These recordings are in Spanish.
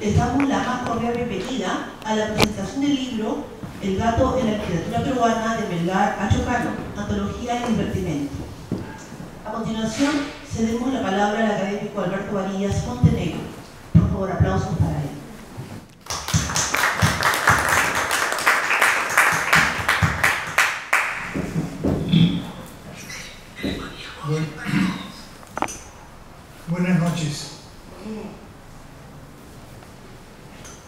les damos la más cordial bienvenida a la presentación del libro El gato en la literatura peruana de Melgar Achocano, Antología y Divertimento. A continuación, cedemos la palabra al académico Alberto Varillas Montenegro. Por favor, aplausos para él. buenas noches.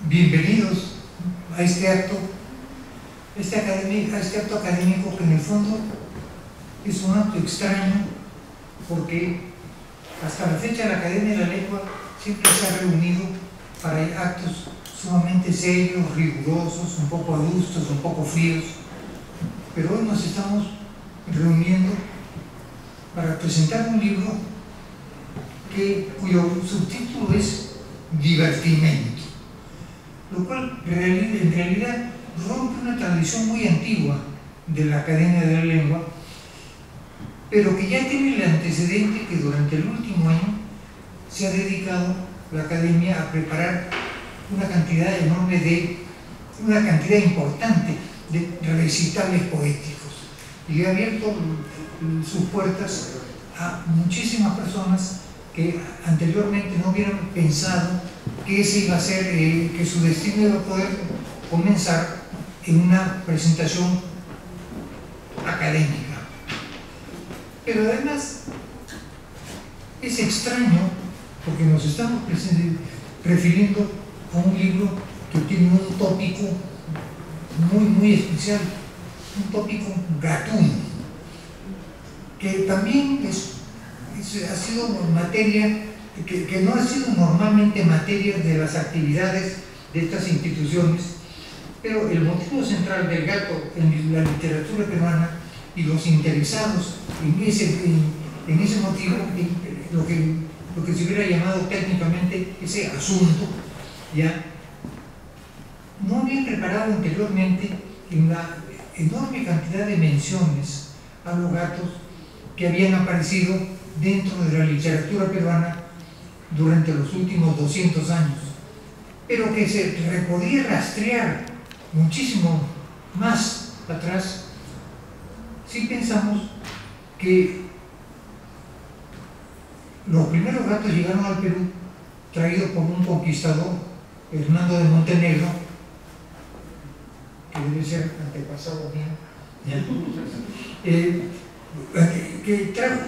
Bienvenidos a este acto, este acto académico que en el fondo es un acto extraño porque hasta la fecha la Academia de la Lengua siempre se ha reunido para actos sumamente serios, rigurosos, un poco adustos, un poco fríos, pero hoy nos estamos reuniendo para presentar un libro que, cuyo subtítulo es Divertimento, lo cual en realidad rompe una tradición muy antigua de la Academia de la Lengua, pero que ya tiene el antecedente que durante el último año se ha dedicado la Academia a preparar una cantidad enorme de, una cantidad importante de recitales poéticos. Y ha abierto sus puertas a muchísimas personas que anteriormente no hubieran pensado que ese iba a ser, eh, que su destino iba a poder comenzar en una presentación académica. Pero además es extraño porque nos estamos refiriendo a un libro que tiene un tópico muy, muy especial, un tópico gatuno, que también es ha sido materia que, no ha sido normalmente materia de las actividades de estas instituciones, pero el motivo central del gato en la literatura peruana y los interesados en ese, en, ese motivo, lo, que, lo que se hubiera llamado técnicamente ese asunto, ya no habían preparado anteriormente en la enorme cantidad de menciones a los gatos que habían aparecido dentro de la literatura peruana durante los últimos 200 años, pero que se podía rastrear muchísimo más atrás si pensamos que los primeros gatos llegaron al Perú traídos por un conquistador, Hernando de Montenegro, que debe ser antepasado mío, eh, que trajo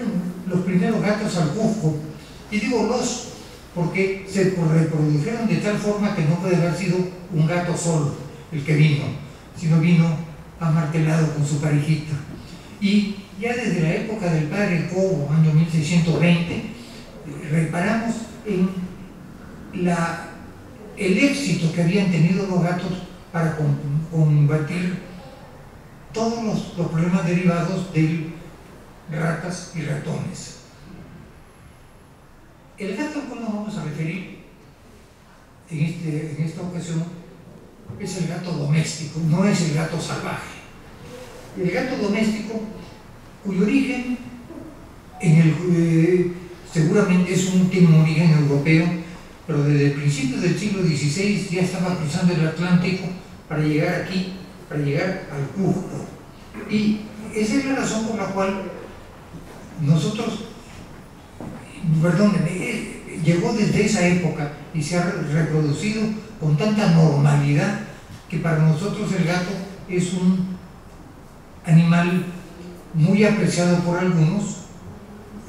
los primeros gatos al Cusco. Y digo los porque se reprodujeron de tal forma que no puede haber sido un gato solo el que vino, sino vino amartelado con su parejita. Y ya desde la época del padre Cobo, año 1620, reparamos en el éxito que habían tenido los gatos para combatir todos los, problemas derivados del ratas y ratones. El gato cual nos vamos a referir en, este, en esta ocasión es el gato doméstico, no es el gato salvaje. El gato doméstico, cuyo origen en el, eh, seguramente es un, tiene origen europeo, pero desde principios del siglo XVI ya estaba cruzando el Atlántico para llegar aquí, para llegar al Cusco. Y esa es la razón por la cual nosotros, perdón, eh, llegó desde esa época y se ha reproducido con tanta normalidad que para nosotros el gato es un animal muy apreciado por algunos,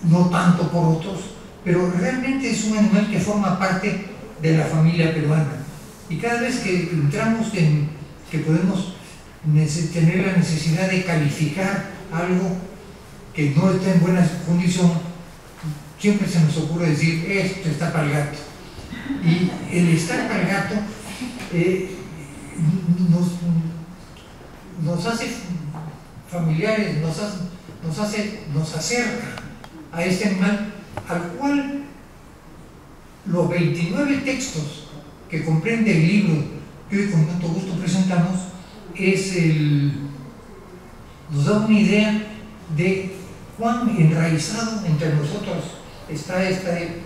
no tanto por otros, pero realmente es un animal que forma parte de la familia peruana. Y cada vez que entramos en que podemos tener la necesidad de calificar algo que no está en buena condición, siempre se nos ocurre decir, esto está para el gato. Y el estar para el gato eh, nos, hace familiares, nos, nos, hace, nos acerca a este animal al cual los 29 textos que comprende el libro que hoy con tanto gusto presentamos es el, nos da una idea de cuán enraizado entre nosotros está este,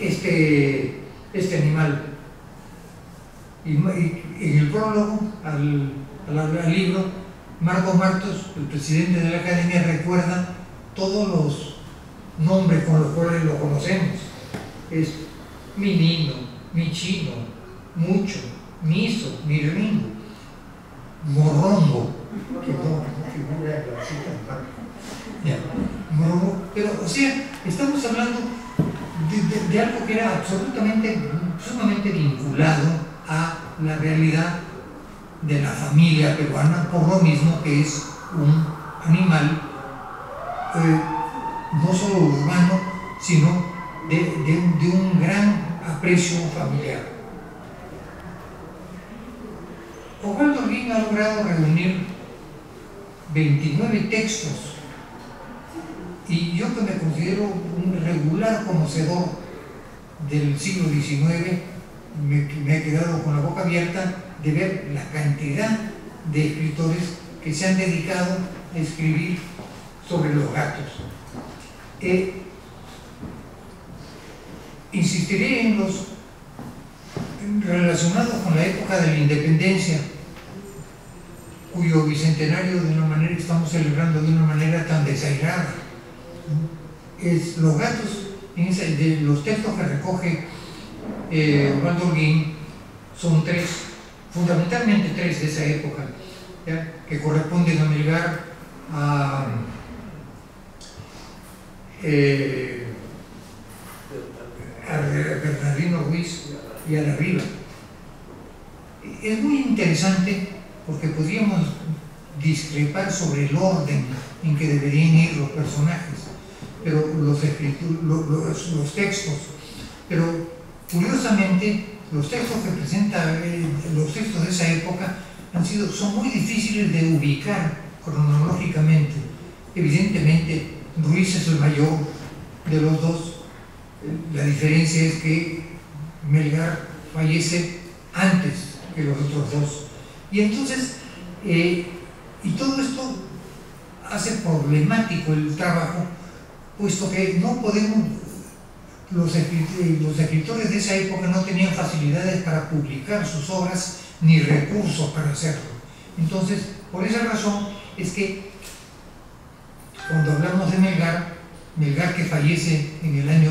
este este animal. Y, en el prólogo al, al, libro, Marco Martos, el presidente de la academia, recuerda todos los nombres con los cuales lo conocemos. Es mi niño, mi chino, mucho, miso, mi ringo, morrongo, que no pero, o sea, estamos hablando de, algo que era absolutamente, sumamente vinculado a la realidad de la familia peruana, por lo mismo que es un animal eh, no solo urbano, sino de, de un gran aprecio familiar. Osvaldo Ring ha logrado reunir 29 textos y yo que me considero un regular conocedor del siglo XIX, me, he quedado con la boca abierta de ver la cantidad de escritores que se han dedicado a escribir sobre los gatos. Eh, insistiré en los relacionados con la época de la independencia, cuyo bicentenario de una manera estamos celebrando de una manera tan desairada es los gatos, de los textos que recoge eh, son tres, fundamentalmente tres de esa época, que corresponden a Melgar, a, eh, a Bernardino Ruiz y a la Riva. Es muy interesante porque podríamos discrepar sobre el orden en que deberían ir los personajes pero los, textos. Pero curiosamente, los textos que presenta, eh, los textos de esa época han sido, son muy difíciles de ubicar cronológicamente. Evidentemente, Ruiz es el mayor de los dos. La diferencia es que Melgar fallece antes que los otros dos. Y entonces, eh, y todo esto hace problemático el trabajo puesto que no podemos, los, escritores de esa época no tenían facilidades para publicar sus obras ni recursos para hacerlo. Entonces, por esa razón es que cuando hablamos de Melgar, Melgar que fallece en el año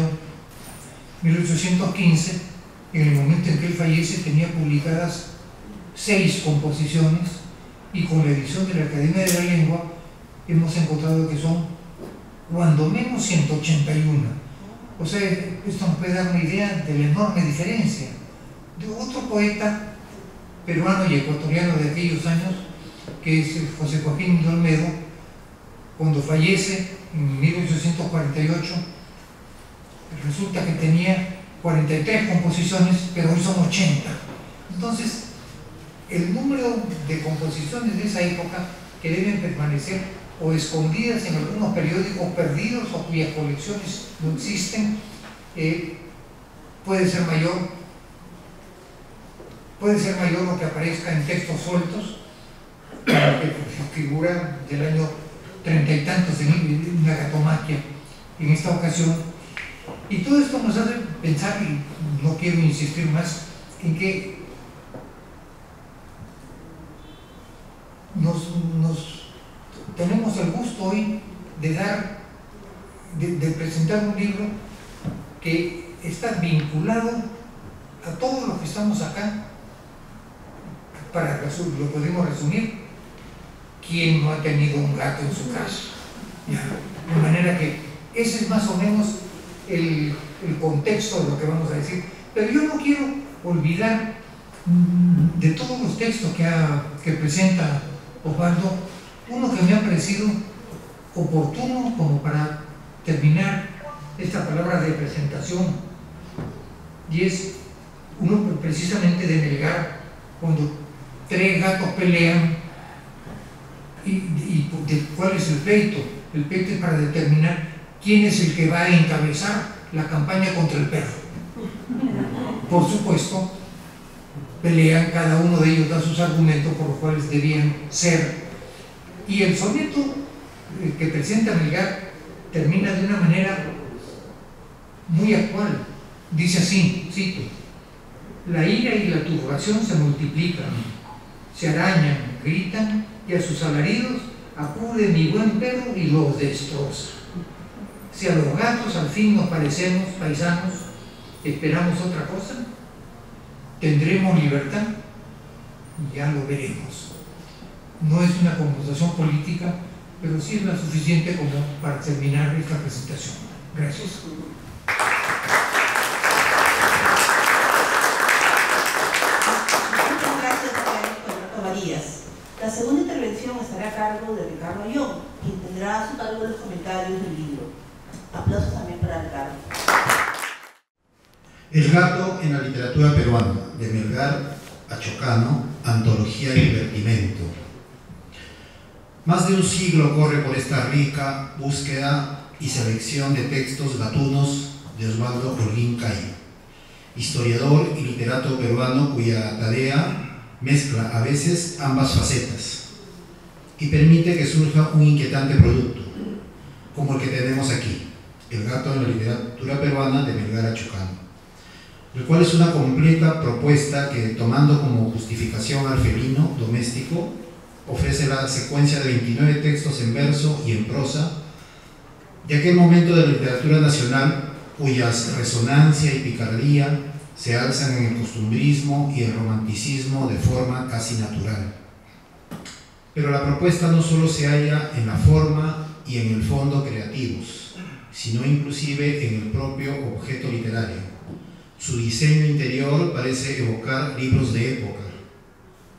1815, en el momento en que él fallece tenía publicadas seis composiciones y con la edición de la Academia de la Lengua hemos encontrado que son cuando menos 181. O sea, esto nos puede dar una idea de la enorme diferencia. De otro poeta peruano y ecuatoriano de aquellos años, que es José Joaquín de Olmedo, cuando fallece en 1848, resulta que tenía 43 composiciones, pero hoy son 80. Entonces, el número de composiciones de esa época que deben permanecer o escondidas en algunos periódicos perdidos o cuyas colecciones no existen, eh, puede ser mayor puede ser mayor lo que aparezca en textos sueltos que figura del año treinta y tantos en una gatomaquia en esta ocasión. Y todo esto nos hace pensar y no quiero insistir más en que nos, tenemos el gusto hoy de dar, de, presentar un libro que está vinculado a todos los que estamos acá, para lo podemos resumir, ¿quién no ha tenido un gato en su casa? De manera que ese es más o menos el, contexto de lo que vamos a decir. Pero yo no quiero olvidar de todos los textos que, que presenta Osvaldo, uno que me ha parecido oportuno como para terminar esta palabra de presentación y es uno precisamente de negar cuando tres gatos pelean y, de cuál es el pleito. El pleito es para determinar quién es el que va a encabezar la campaña contra el perro. Por supuesto, pelean, cada uno de ellos da sus argumentos por los cuales debían ser y el soneto eh, que presenta Melgar termina de una manera muy actual. Dice así, cito, La ira y la turbación se multiplican, se arañan, gritan y a sus alaridos acude mi buen perro y los destroza. Si a los gatos al fin nos parecemos paisanos, ¿esperamos otra cosa? ¿Tendremos libertad? Ya lo veremos. No es una conversación política, pero sí es la suficiente como para terminar esta presentación. Gracias. Muchas gracias, Roberto Marías. La segunda intervención estará a cargo de Ricardo Ayón, quien tendrá a su cargo los comentarios del libro. Aplausos también para Ricardo. El gato en la literatura peruana, de Melgar a Chocano, Antología y Divertimento. Más de un siglo corre por esta rica búsqueda y selección de textos gatunos de Osvaldo Holguín Cayo, historiador y literato peruano cuya tarea mezcla a veces ambas facetas y permite que surja un inquietante producto, como el que tenemos aquí, El gato en la literatura peruana de Melgar a Chocano el cual es una completa propuesta que, tomando como justificación al felino doméstico, ofrece la secuencia de 29 textos en verso y en prosa de aquel momento de la literatura nacional cuyas resonancia y picardía se alzan en el costumbrismo y el romanticismo de forma casi natural. Pero la propuesta no solo se halla en la forma y en el fondo creativos, sino inclusive en el propio objeto literario su diseño interior parece evocar libros de época,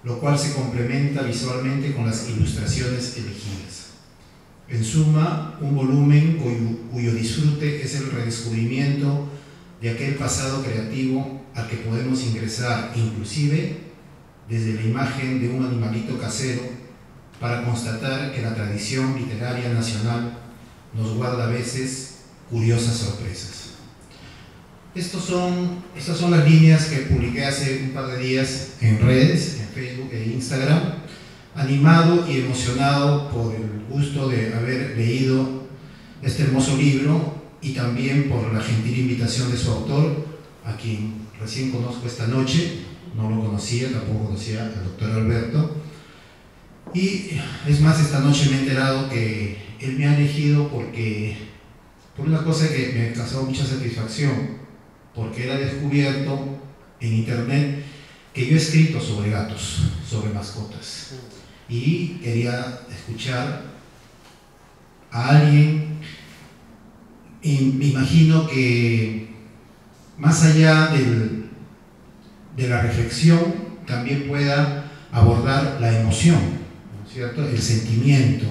lo cual se complementa visualmente con las ilustraciones elegidas. En suma, un volumen cuyo, disfrute es el redescubrimiento de aquel pasado creativo al que podemos ingresar inclusive desde la imagen de un animalito casero para constatar que la tradición literaria nacional nos guarda a veces curiosas sorpresas. Estos son, estas son las líneas que publiqué hace un par de días en redes, en Facebook e Instagram, animado y emocionado por el gusto de haber leído este hermoso libro y también por la gentil invitación de su autor, a quien recién conozco esta noche, no lo conocía, tampoco conocía al doctor Alberto. Y es más, esta noche me he enterado que él me ha elegido porque, por una cosa que me causó mucha satisfacción, porque era descubierto en internet que yo he escrito sobre gatos, sobre mascotas. Y quería escuchar a alguien, y me imagino que más allá de la reflexión, también pueda abordar la emoción, cierto? El sentimiento.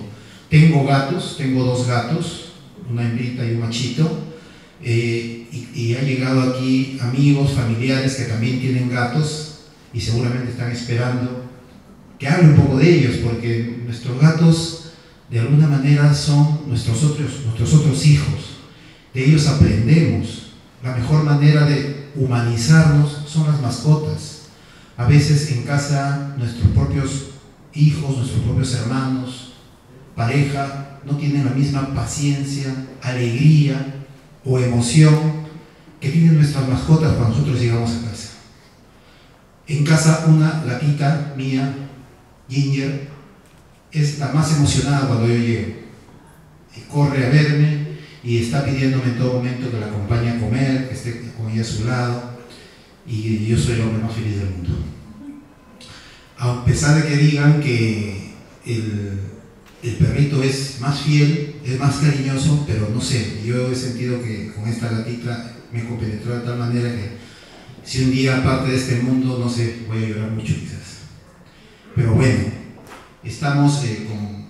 Tengo gatos, tengo dos gatos, una hembrita y un machito, eh, y, han llegado aquí amigos, familiares que también tienen gatos y seguramente están esperando que hable un poco de ellos, porque nuestros gatos de alguna manera son nuestros otros, nuestros otros hijos. De ellos aprendemos. La mejor manera de humanizarnos son las mascotas. A veces en casa nuestros propios hijos, nuestros propios hermanos, pareja, no tienen la misma paciencia, alegría, o emoción que tienen nuestras mascotas cuando nosotros llegamos a casa. En casa una gatita mía, Ginger, es la más emocionada cuando yo llego. corre a verme y está pidiéndome en todo momento que la acompañe a comer, que esté con ella a su lado, y yo soy el hombre más feliz del mundo. A pesar de que digan que el, el perrito es más fiel, es más cariñoso, pero no sé, yo he sentido que con esta gatita me compenetró de tal manera que si un día aparte de este mundo, no sé, voy a llorar mucho quizás. Pero bueno, estamos eh, con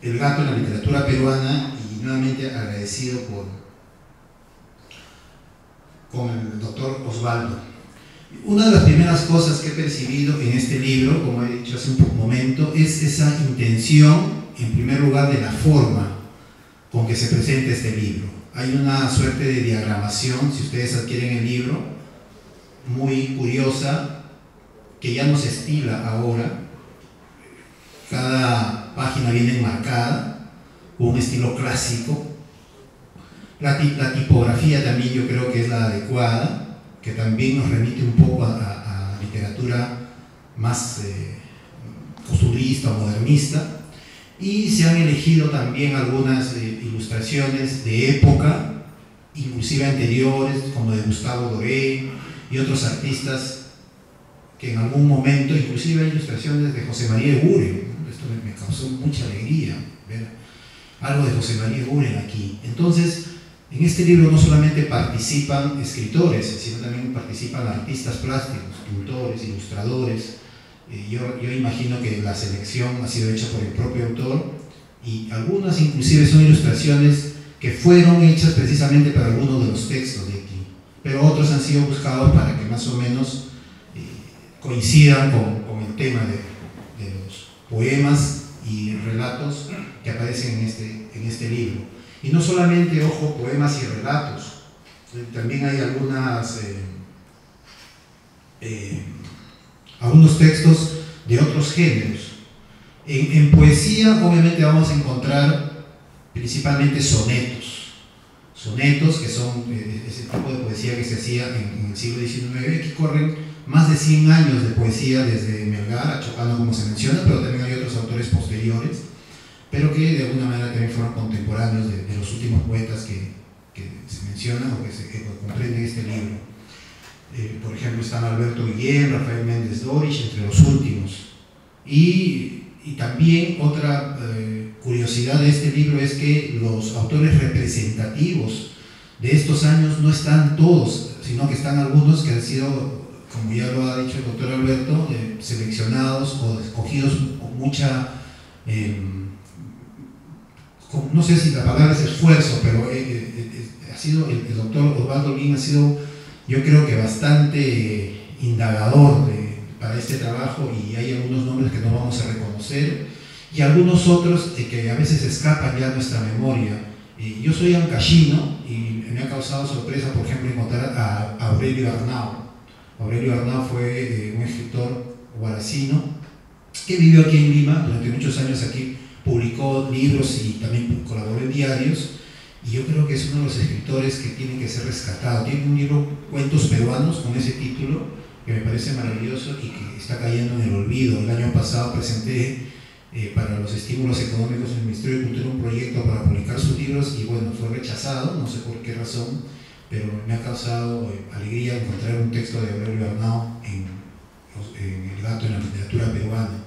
el gato en la literatura peruana y nuevamente agradecido por con el doctor Osvaldo. Una de las primeras cosas que he percibido en este libro, como he dicho hace un momento, es esa intención en primer lugar, de la forma con que se presenta este libro. Hay una suerte de diagramación, si ustedes adquieren el libro, muy curiosa, que ya no se estila ahora. Cada página viene enmarcada, un estilo clásico. La, tipografía también yo creo que es la adecuada. que también nos remite un poco a, literatura más eh, costurista o modernista, y se han elegido también algunas eh, ilustraciones de época, inclusive anteriores, como de Gustavo Doré y otros artistas que en algún momento, inclusive hay ilustraciones de José María Eguren, esto me, causó mucha alegría ver algo de José María Eguren aquí. Entonces, en este libro no solamente participan escritores, sino también participan artistas plásticos, pintores, ilustradores, eh, yo, imagino que la selección ha sido hecha por el propio autor y algunas inclusive son ilustraciones que fueron hechas precisamente para algunos de los textos de aquí, pero otros han sido buscados para que más o menos eh, coincidan con, el tema de, los poemas y relatos que aparecen en este, en este libro. Y no solamente, ojo, poemas y relatos, eh, también hay algunas algunos textos de otros géneros. En, poesía obviamente vamos a encontrar principalmente sonetos, sonetos que son eh, ese tipo de poesía que se hacía en, el siglo XIX, que corren más de 100 años de poesía desde Melgar a Chocano como se menciona, pero también hay otros autores posteriores, pero que de alguna manera también fueron contemporáneos de, los últimos poetas que, se mencionan o que se que comprenden este libro. Eh, por ejemplo, están Alberto Guillén, Rafael Méndez Dorich, entre los últimos. Y, también otra eh, curiosidad de este libro es que los autores representativos de estos años no están todos, sino que están algunos que han sido, como ya lo ha dicho el doctor Alberto, eh, seleccionados o escogidos con mucha, no sé si la palabra es esfuerzo, pero ha sido, el, doctor Osvaldo Guillén ha sido yo creo que bastante indagador para este trabajo y hay algunos nombres que no vamos a reconocer y algunos otros que a veces escapan ya a nuestra memoria. yo soy ancashino y me ha causado sorpresa, por ejemplo, encontrar a Aurelio Arnau. Aurelio Arnau fue eh, un escritor guaracino que vivió aquí en Lima durante muchos años aquí, publicó libros y también colaboró en diarios y yo creo que es uno de los escritores que tiene que ser rescatado. Tiene un libro, Cuentos Peruanos, con ese título, que me parece maravilloso y que está cayendo en el olvido. El año pasado presenté eh, para los estímulos económicos en el Ministerio de Cultura un proyecto para publicar sus libros y bueno, fue rechazado, no sé por qué razón, pero me ha causado eh, alegría encontrar un texto de Aurelio Arnau en, El gato en la literatura peruana.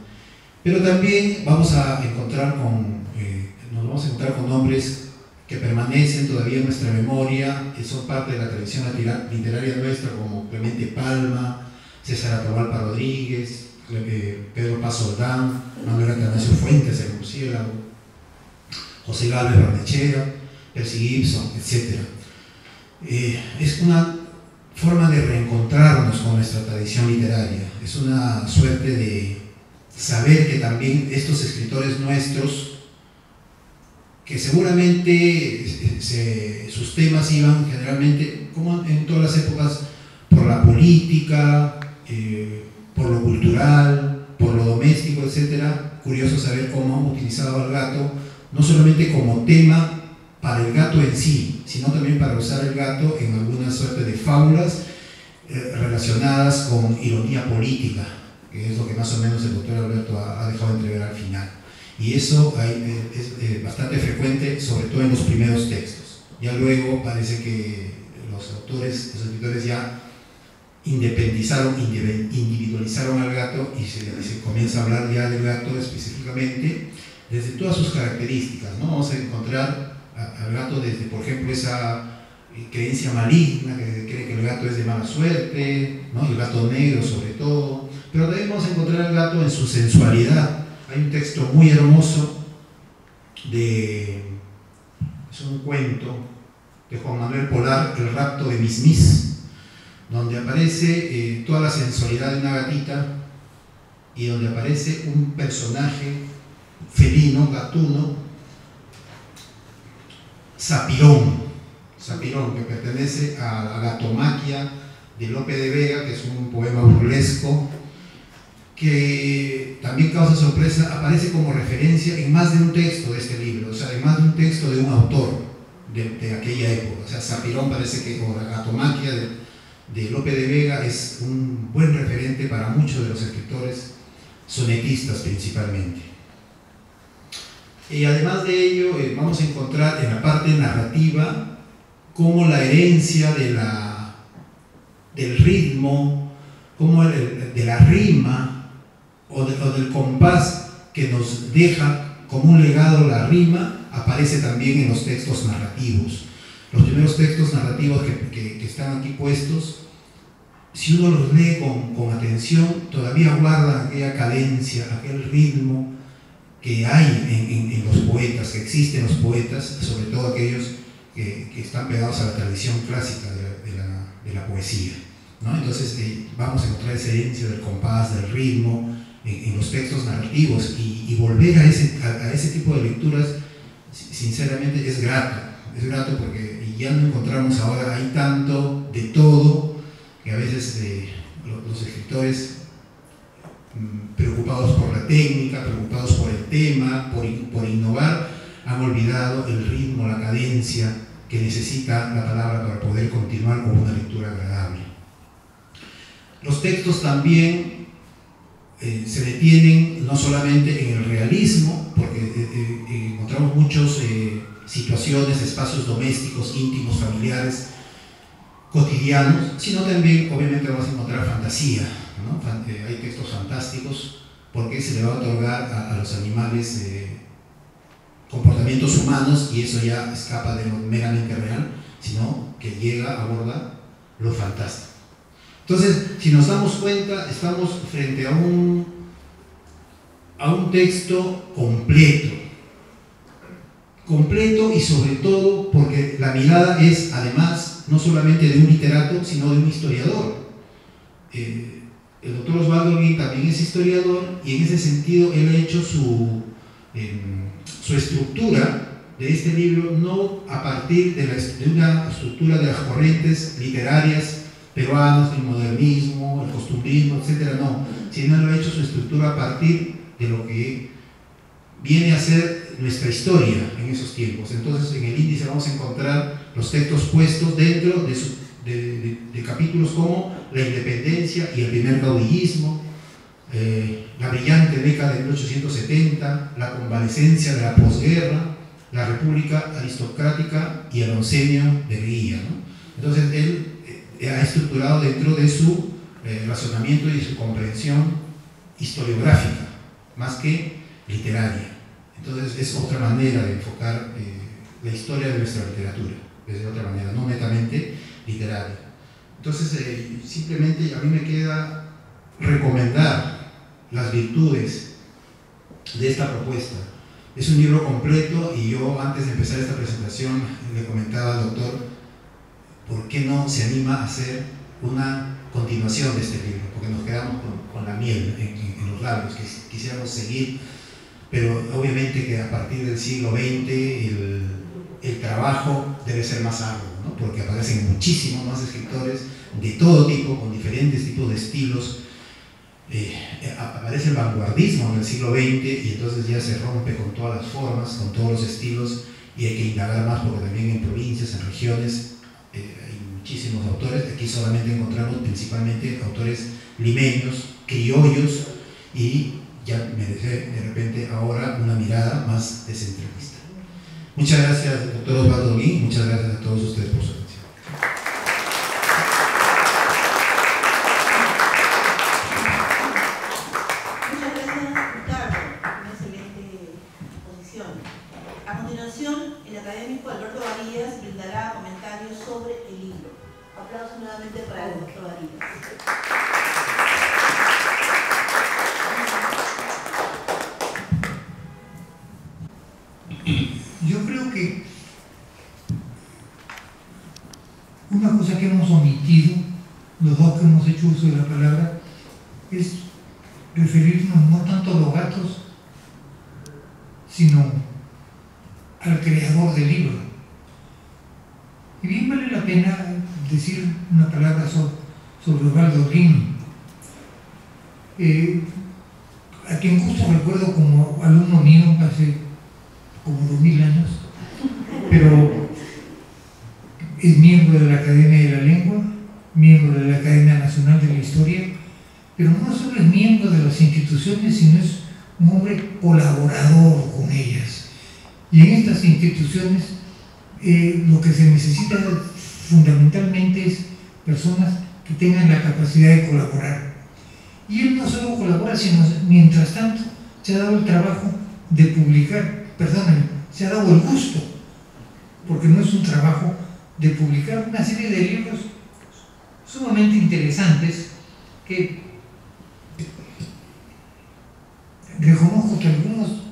Pero también vamos a encontrar con, eh, nos vamos a encontrar con nombres que permanecen todavía en nuestra memoria, que son parte de la tradición literaria nuestra, como Clemente Palma, César Atahualpa Rodríguez, Pedro Paz Soldán, Manuel Atanasio Fuentes, el murciélago, José Gálvez Barnechea, Percy Gibson, etc. Eh, es una forma de reencontrarnos con nuestra tradición literaria, es una suerte de saber que también estos escritores nuestros que seguramente sus temas iban generalmente, como en todas las épocas, por la política, eh, por lo cultural, por lo doméstico, etc. Curioso saber cómo han utilizado al gato, no solamente como tema para el gato en sí, sino también para usar el gato en alguna suerte de fábulas eh, relacionadas con ironía política, que es lo que más o menos el doctor Alberto ha dejado entrever al final. Y eso eh, es eh, bastante frecuente, sobre todo en los primeros textos. Ya luego parece que los autores, los escritores ya independizaron, individualizaron al gato y se, comienza a hablar ya del gato específicamente desde todas sus características. ¿no? Vamos a encontrar al gato desde, por ejemplo, esa creencia maligna que cree que el gato es de mala suerte, ¿no? el gato negro sobre todo, pero a encontrar al gato en su sensualidad, hay un texto muy hermoso de, es un cuento de Juan Manuel Polar, El rapto de Miss donde aparece eh, toda la sensualidad de una gatita y donde aparece un personaje felino, gatuno, Zapirón, Zapirón, que pertenece a la gatomaquia de Lope de Vega, que es un poema burlesco que también causa sorpresa, aparece como referencia en más de un texto de este libro, o sea, en más de un texto de un autor de, aquella época. O sea, Zapirón parece que, o la gatomaquia de, de Lope de Vega es un buen referente para muchos de los escritores sonetistas principalmente. Y además de ello, eh, vamos a encontrar en la parte narrativa cómo la herencia de la, del ritmo, como de la rima o, del compás que nos deja como un legado la rima, aparece también en los textos narrativos. Los primeros textos narrativos que, que, están aquí puestos, si uno los lee con, con atención, todavía guardan aquella cadencia, aquel ritmo, que hay en, los poetas, que existen los poetas, sobre todo aquellos que, están pegados a la tradición clásica de, la, poesía. Entonces eh, vamos a encontrar esa herencia del compás, del ritmo, en, los textos narrativos y, volver a ese, a, ese tipo de lecturas, sinceramente es grato, es grato porque ya no encontramos ahora, hay tanto de todo que a veces eh, los escritores Mm, preocupados por la técnica, preocupados por el tema, por, por innovar, han olvidado el ritmo, la cadencia que necesita la palabra para poder continuar con una lectura agradable. Los textos también eh, se detienen no solamente en el realismo, porque eh, eh, encontramos muchas situaciones, espacios domésticos, íntimos, familiares, cotidianos, sino también obviamente vamos a encontrar fantasía, hay textos fantásticos, porque se le va a otorgar a, los animales comportamientos humanos y eso ya escapa de lo meramente real, sino que llega, aborda lo fantástico. Entonces, si nos damos cuenta, estamos frente a un, a un texto completo, completo y sobre todo porque la mirada es además no solamente de un literato, sino de un historiador. Eh, el doctor Osvaldo Guín también es historiador y en ese sentido él ha hecho su, em, su estructura de este libro no a partir de, una estructura de las corrientes literarias peruanas, el modernismo, el costumbrismo, etcétera, no, sino él ha hecho su estructura a partir de lo que viene a ser nuestra historia en esos tiempos. Entonces, en el índice vamos a encontrar los textos puestos dentro de su de, capítulos como la independencia y el primer caudillismo, eh, la brillante década de 1870, la convalecencia de la posguerra, la república aristocrática y el oncenio de Guía. Entonces él estructurado dentro de su eh, razonamiento y su comprensión historiográfica, más que literaria. Entonces es otra manera de enfocar la historia de nuestra literatura, desde otra manera, no netamente literaria. Entonces, eh, simplemente a mí me queda recomendar las virtudes de esta propuesta. Es un libro completo y yo antes de empezar esta presentación le comentaba al doctor por qué no se anima a hacer una continuación de este libro, porque nos quedamos con, la miel en, los labios, que quisiéramos seguir, pero obviamente que a partir del siglo XX el, trabajo debe ser más arduo porque aparecen muchísimos más escritores de todo tipo, con diferentes tipos de estilos. Eh, aparece el vanguardismo en el siglo XX y entonces ya se rompe con todas las formas, con todos los estilos y hay que indagar más porque también en provincias, en regiones eh, hay muchísimos autores. Aquí solamente encontramos principalmente autores limeños, criollos y ya merece de repente ahora una mirada más descentralista. Muchas gracias, doctor Osvaldo Muchas gracias a todos ustedes por su atención. Aplausos nuevamente para el doctor Varillas. Una cosa que hemos omitido, los dos que hemos hecho uso de la palabra, es referirnos no tanto a los gatos, sino al creador del libro. Y bien vale la pena una palabra sobre, Osvaldo Ring, eh, a quien justo recuerdo como alumno mío hace como dos mil años, pero es miembro de la Academia de la Lengua, miembro de la Academia Nacional de la Historia, pero no solo es miembro de las instituciones, sino es un hombre colaborador con ellas. Y en estas instituciones eh, lo que se necesita fundamentalmente es personas que tengan la capacidad de colaborar. Y él no solo colabora, sino mientras tanto se ha dado el trabajo de publicar, perdónenme, se ha dado el gusto, porque no es un trabajo de publicar una serie de libros sumamente interesantes que reconozco que algunos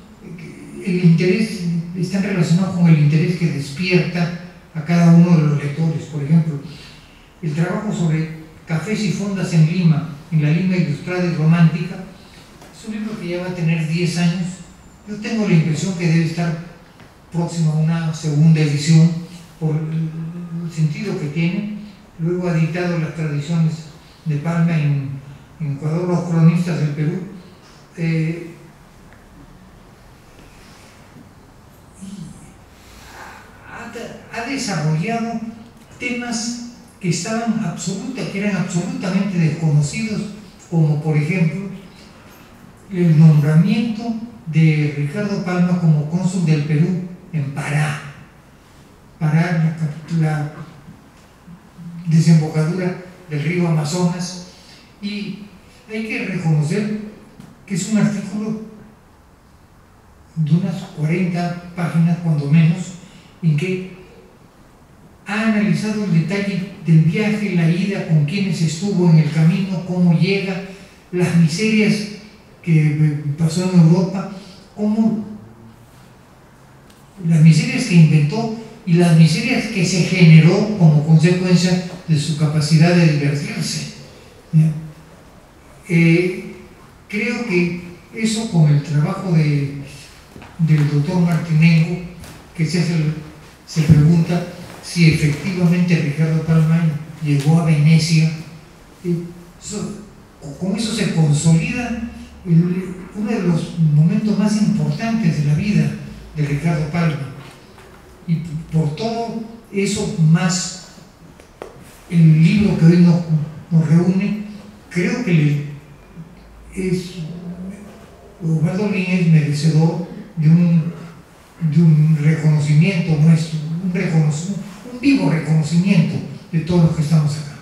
el interés están relacionados con el interés que despierta a cada uno de los lectores. Por ejemplo, el trabajo sobre cafés y fondas en Lima, en la Lima ilustrada y romántica, es un libro que ya va a tener 10 años. Yo tengo la impresión que debe estar próximo a una segunda edición por el sentido que tiene. Luego ha editado las tradiciones de Palma en, Ecuador, los cronistas del Perú. Eh, ha, desarrollado temas que estaban absoluta, que eran absolutamente desconocidos, como por ejemplo el nombramiento de Ricardo Palma como cónsul del Perú en Pará. Pará, la, desembocadura del río Amazonas. Y hay que reconocer que es un artículo de unas 40 páginas, cuando menos, en que ha analizado el detalle del viaje, la ida, con quienes estuvo en el camino, cómo llega, las miserias que pasó en Europa, cómo las miserias que inventó y las miserias que se generó como consecuencia de su capacidad de divertirse. Eh, creo que eso con el trabajo de, del doctor Martinengo, que se hace se pregunta si efectivamente Ricardo Palma llegó a Venecia. con eso se consolida uno de los momentos más importantes de la vida de Ricardo Palma. Y por todo eso más el libro que hoy nos, reúne, creo que es, es merecedor de un de un reconocimiento nuestro, un, reconocimiento, vivo reconocimiento de todos los que estamos acá.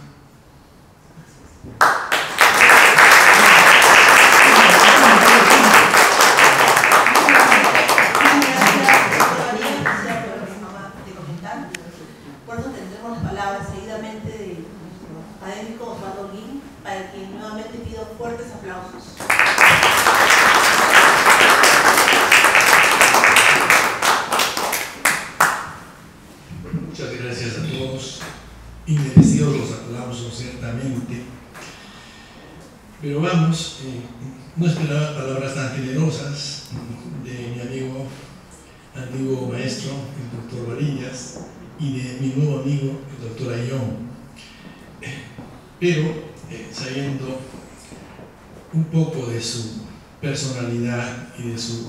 Y de sus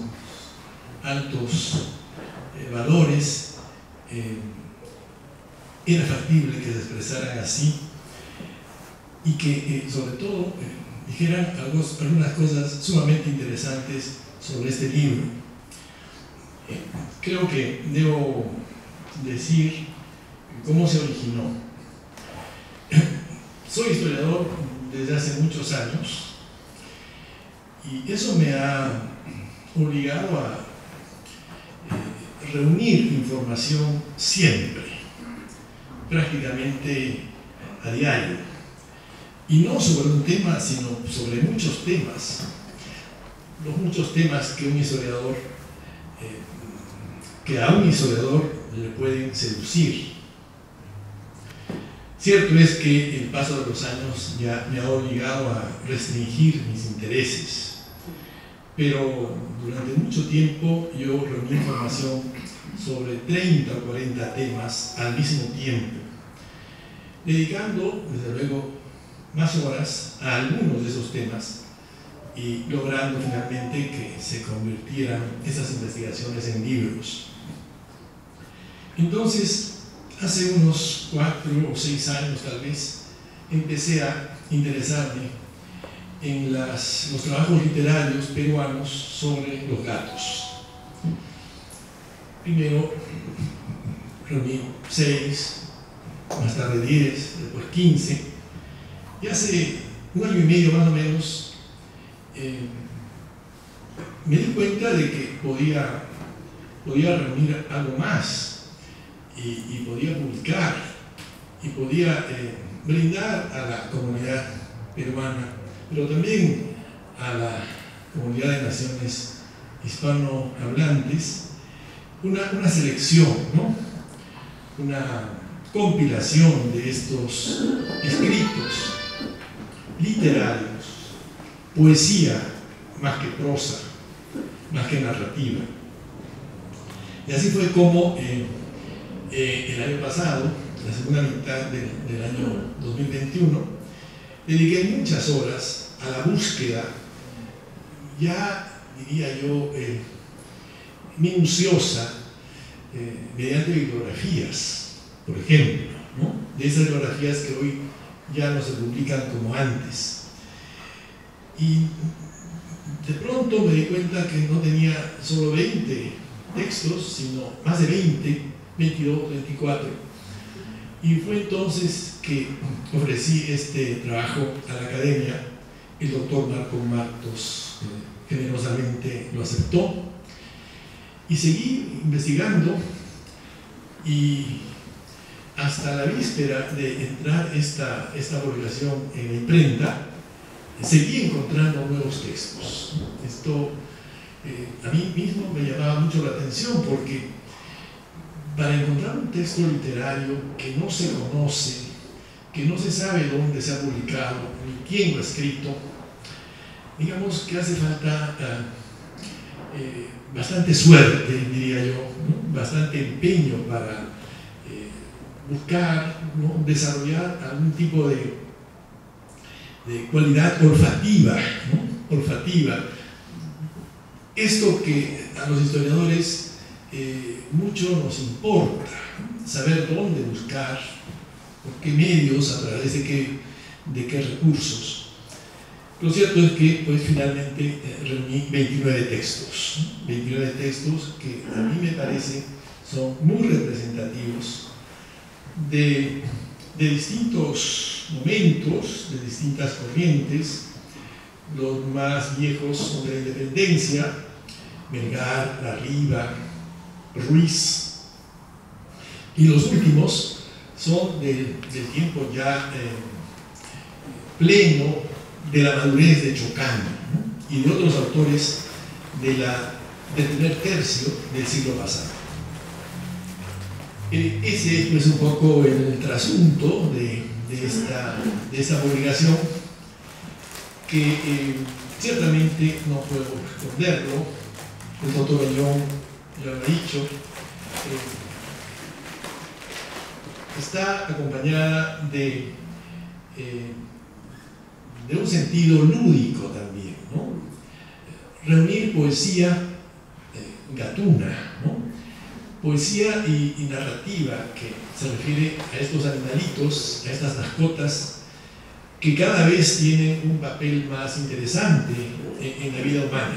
altos eh, valores, eh, era factible que se expresaran así y que sobre todo dijeran algunas cosas sumamente interesantes sobre este libro. creo que debo decir cómo se originó. Soy historiador desde hace muchos años y eso me ha obligado a eh, reunir información siempre, prácticamente a diario. Y no sobre un tema, sino sobre muchos temas. Los muchos temas que un historiador, eh, que a un historiador le pueden seducir Cierto es que el paso de los años ya me ha obligado a restringir mis intereses, pero durante mucho tiempo yo reuní información sobre 30 o 40 temas al mismo tiempo, dedicando, desde luego, más horas a algunos de esos temas y logrando finalmente que se convirtieran esas investigaciones en libros. Entonces, hace unos cuatro o seis años tal vez, empecé a interesarme en los trabajos literarios peruanos sobre los gatos. Primero reuní seis, más tarde diez, después quince, y hace un año y medio más o menos eh, me di cuenta de que podía, podía reunir algo más y, podía publicar y podía eh, brindar a la comunidad peruana, pero también a la comunidad de naciones hispanohablantes, una, una selección, ¿no? una compilación de estos escritos literarios, poesía más que prosa, más que narrativa. Y así fue como eh, eh, el año pasado, la segunda mitad del año 2021, dediqué muchas horas a la búsqueda, ya diría yo, eh, minuciosa, mediante bibliografías, por ejemplo, de esas bibliografías que hoy ya no se publican como antes. Y de pronto me di cuenta que no tenía solo 20 textos, sino más de 20, 22, 24. Y fue entonces que ofrecí este trabajo a la academia. El doctor Marco Martos eh, generosamente lo aceptó. Y seguí investigando y hasta la víspera de entrar esta, esta publicación en la imprenta, seguí encontrando nuevos textos. Esto eh, a mí mismo me llamaba mucho la atención porque para encontrar un texto literario que no se conoce, que no se sabe dónde se ha publicado, ni quién lo ha escrito, digamos que hace falta ah, eh, bastante suerte, diría yo, bastante empeño para eh, buscar, desarrollar algún tipo de de cualidad olfativa, olfativa. Esto que a los historiadores eh, mucho nos importa, saber dónde buscar, por qué medios, a través de qué, de qué recursos. Lo cierto es que pues, finalmente eh, reuní 29 textos, 29 textos que a mí me parece son muy representativos de de distintos momentos, de distintas corrientes. Los más viejos son de la independencia, Melgar, Arriba, Ruiz. Y los últimos son del, tiempo ya eh, pleno de la madurez de Chocán y de otros autores del primer tercio del siglo pasado. Eh, ese es un poco el trasunto de, esta, de publicación que eh, ciertamente no puedo responderlo, el doctor Bellón lo ha dicho, está acompañada de, de un sentido lúdico también, ¿no? reunir poesía gatuna, ¿no? poesía y, narrativa que se refiere a estos animalitos, a estas mascotas, que cada vez tienen un papel más interesante en, la vida humana.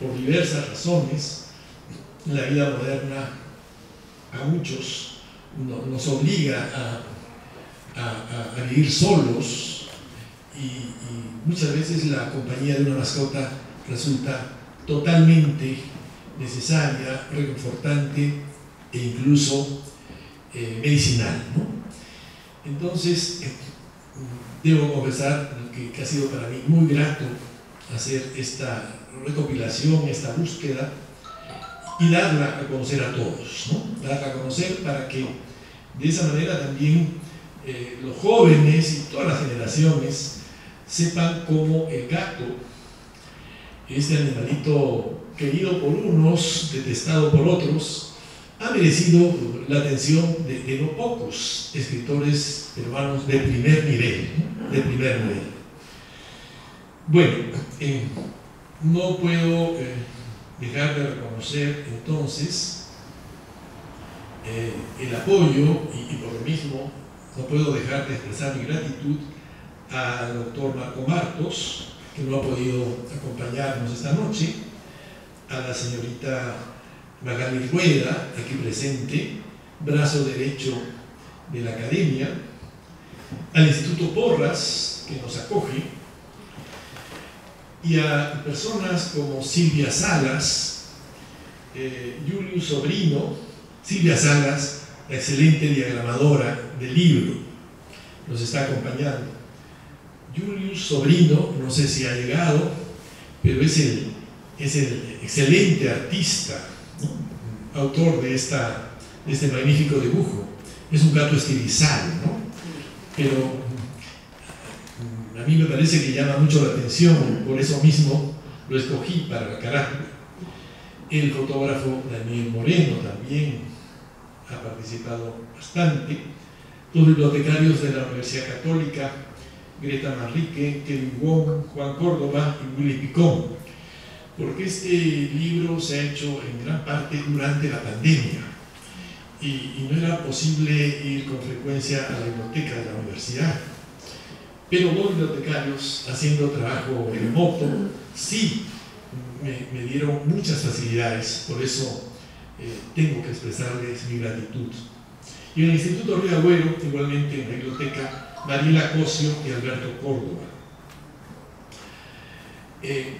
Por diversas razones, la vida moderna a muchos nos obliga a, vivir solos y, muchas veces la compañía de una mascota resulta totalmente necesaria, reconfortante e incluso eh, medicinal. Entonces, eh, debo confesar que, ha sido para mí muy grato hacer esta recopilación, esta búsqueda y darla a conocer a todos, darla a conocer para que de esa manera también eh, los jóvenes y todas las generaciones sepan cómo el gato, este animalito querido por unos, detestado por otros, ha merecido la atención de, no pocos escritores peruanos de primer nivel, de primer nivel. Bueno, eh, no puedo eh, dejar de reconocer entonces eh, el apoyo y, por lo mismo no puedo dejar de expresar mi gratitud al doctor Marco Martos, que no ha podido acompañarnos esta noche, a la señorita Magali Rueda, aquí presente, brazo derecho de la academia, al Instituto Porras, que nos acoge, y a personas como Silvia Salas, eh, Julio Sobrino, Silvia Salas, la excelente diagramadora del libro, nos está acompañando. Julius Sobrino, no sé si ha llegado, pero es el, es el excelente artista, autor de, esta, este magnífico dibujo. Es un gato estilizado, ¿no? Pero a mí me parece que llama mucho la atención, por eso mismo lo escogí para la carátula. El fotógrafo Daniel Moreno también ha participado bastante. Los bibliotecarios de la Universidad Católica, Greta Manrique, Kevin Wong, Juan Córdoba y Willy Picón, porque este libro se ha hecho en gran parte durante la pandemia y, no era posible ir con frecuencia a la biblioteca de la universidad. Pero dos bibliotecarios haciendo trabajo remoto sí me, dieron muchas facilidades, por eso eh, tengo que expresarles mi gratitud. Y en el Instituto Río Agüero, igualmente en la biblioteca, Daniela Cosio y Alberto Córdoba. Eh,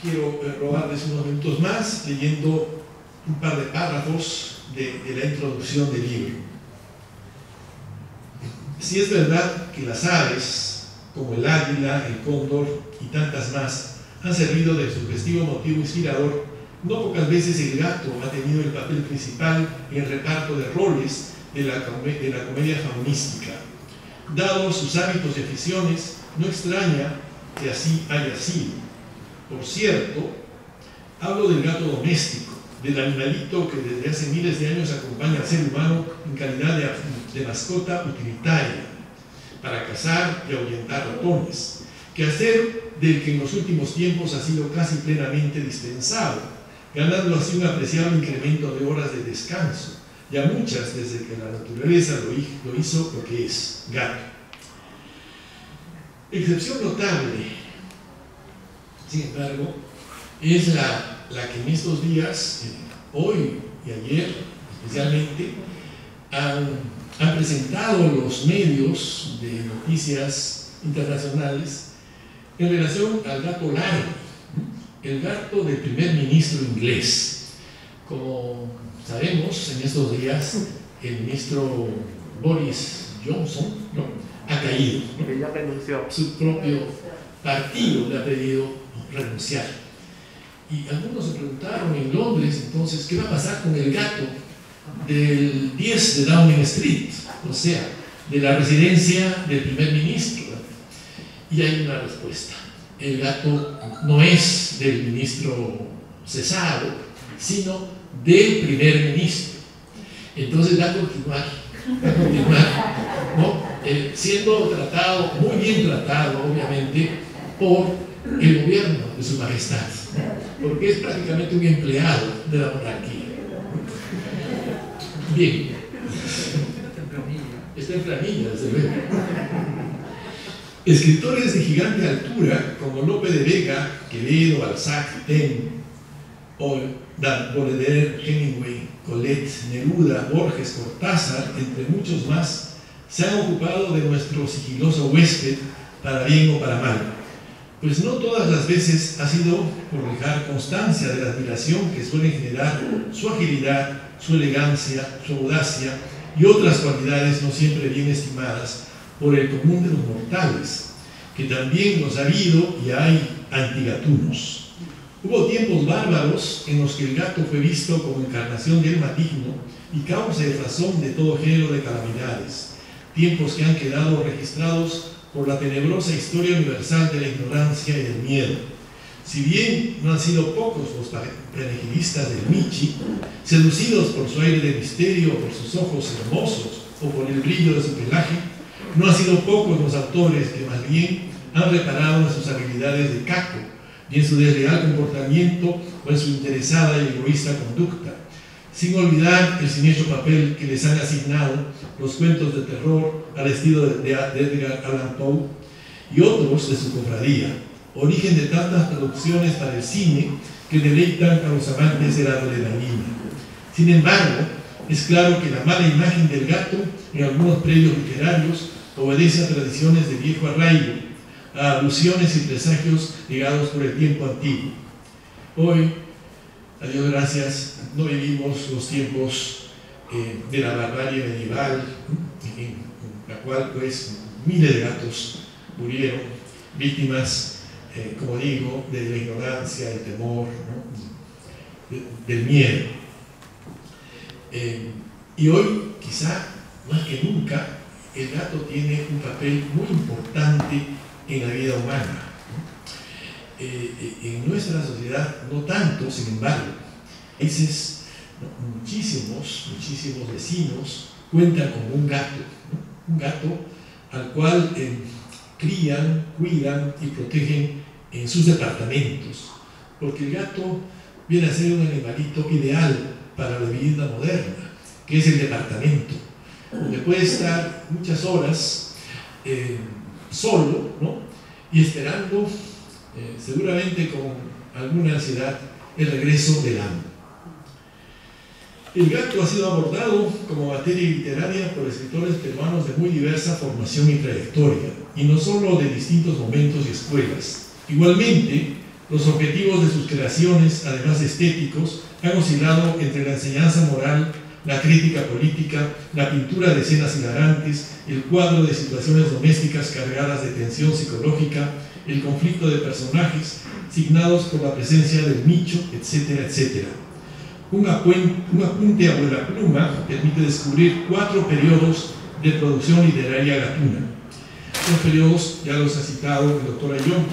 quiero eh, robarles unos minutos más leyendo un par de párrafos de la introducción del libro. Si es verdad que las aves, como el águila, el cóndor y tantas más, han servido de sugestivo motivo inspirador, no pocas veces el gato ha tenido el papel principal en el reparto de roles de la, de la comedia faunística. Dados sus hábitos y aficiones, no extraña que así haya sido. Por cierto, hablo del gato doméstico, del animalito que desde hace miles de años acompaña al ser humano en calidad de, de mascota utilitaria, para cazar y ahuyentar ratones, que hacer del que en los últimos tiempos ha sido casi plenamente dispensado, ganando así un apreciable incremento de horas de descanso, ya muchas desde que la naturaleza lo, hizo lo que es, gato. Excepción notable, sin embargo, es la, la que en estos días, hoy y ayer especialmente, han, han presentado los medios de noticias internacionales en relación al gato largo, el gato del primer ministro inglés. Como sabemos, en estos días el ministro Boris Johnson ¿no? ha caído. ¿no? Su propio partido le ha pedido renunciar. Y algunos se preguntaron en Londres entonces, ¿qué va a pasar con el gato del 10 de Downing Street? O sea, de la residencia del primer ministro. Y hay una respuesta. El gato no es del ministro cesado, sino del primer ministro. Entonces va a continuar, va a continuar, ¿no? eh, siendo tratado, muy bien tratado, obviamente, por el gobierno de su majestad, porque es prácticamente un empleado de la monarquía. Bien. Está en planilla, desde luego. Escritores de gigante altura como Lope de Vega, Quevedo, Balzac, Ten, Baudelaire, Hemingway, Colette, Neruda, Borges, Cortázar, entre muchos más, se han ocupado de nuestro sigiloso huésped para bien o para mal. Pues no todas las veces ha sido por dejar constancia de la admiración que suele generar su agilidad, su elegancia, su audacia y otras cualidades no siempre bien estimadas por el común de los mortales, que también nos ha habido y hay antigatunos. Hubo tiempos bárbaros en los que el gato fue visto como encarnación del maligno y causa y razón de todo género de calamidades, tiempos que han quedado registrados por la tenebrosa historia universal de la ignorancia y del miedo. Si bien no han sido pocos los peregrinistas del Michi, seducidos por su aire de misterio, por sus ojos hermosos o por el brillo de su pelaje, no han sido pocos los autores que más bien han reparado en sus habilidades de caco y en su desleal comportamiento o en su interesada y egoísta conducta, sin olvidar el siniestro papel que les han asignado los cuentos de terror al estilo de Edgar Allan Poe y otros de su cofradía, origen de tantas producciones para el cine que deleitan a los amantes de la adrenalina. Sin embargo, es claro que la mala imagen del gato en algunos predios literarios obedece a tradiciones de viejo arraigo, a alusiones y presagios ligados por el tiempo antiguo. Hoy, a Dios gracias, no vivimos los tiempos eh, de la barbarie medieval, en la cual pues miles de gatos murieron, víctimas, eh, como digo, de la ignorancia, del temor, del miedo. Eh, y hoy, quizá más que nunca, el gato tiene un papel muy importante en la vida humana. Eh, en nuestra sociedad no tanto, sin embargo, países, muchísimos, muchísimos vecinos cuentan con un gato, un gato al cual crían, cuidan y protegen en sus departamentos, porque el gato viene a ser un animalito ideal para la vivienda moderna, que es el departamento, donde puede estar muchas horas eh, solo ¿no? y esperando, eh, seguramente con alguna ansiedad, el regreso del amo. El gato ha sido abordado como materia literaria por escritores peruanos de muy diversa formación y trayectoria, y no solo de distintos momentos y escuelas. Igualmente, los objetivos de sus creaciones, además de estéticos, han oscilado entre la enseñanza moral, la crítica política, la pintura de escenas hilarantes, el cuadro de situaciones domésticas cargadas de tensión psicológica, el conflicto de personajes, signados por la presencia del nicho, etcétera, etcétera un apunte a buena pluma permite descubrir cuatro periodos de producción literaria gatuna. Estos periodos ya los ha citado el doctor Ayón,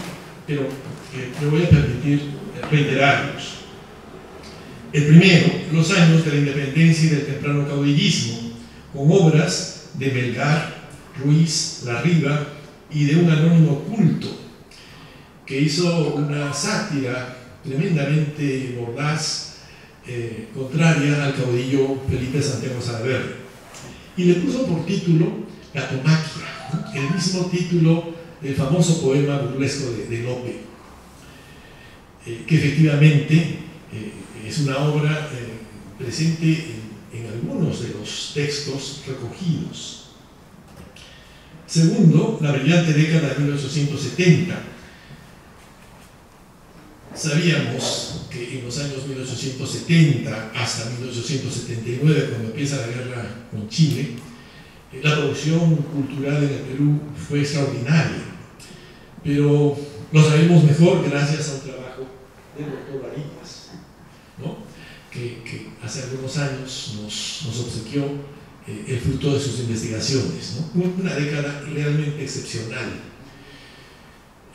pero eh, me voy a permitir reiterarlos. El primero, los años de la independencia y del temprano caudillismo, con obras de Melgar, Ruiz, Larriba y de un anónimo culto que hizo una sátira tremendamente mordaz eh, contraria al caudillo Felipe Santiago Salaverry. Y le puso por título La Tomaquia, el mismo título del famoso poema burlesco de, Lope, eh, que efectivamente eh, es una obra presente en, en algunos de los textos recogidos. Segundo, la brillante década de 1870 Sabíamos que en los años 1870 hasta 1879, cuando empieza la guerra con Chile, eh, la producción cultural en el Perú fue extraordinaria, pero lo sabemos mejor gracias a un trabajo del doctor Varillas, que, hace algunos años nos, obsequió eh, el fruto de sus investigaciones. Una década realmente excepcional,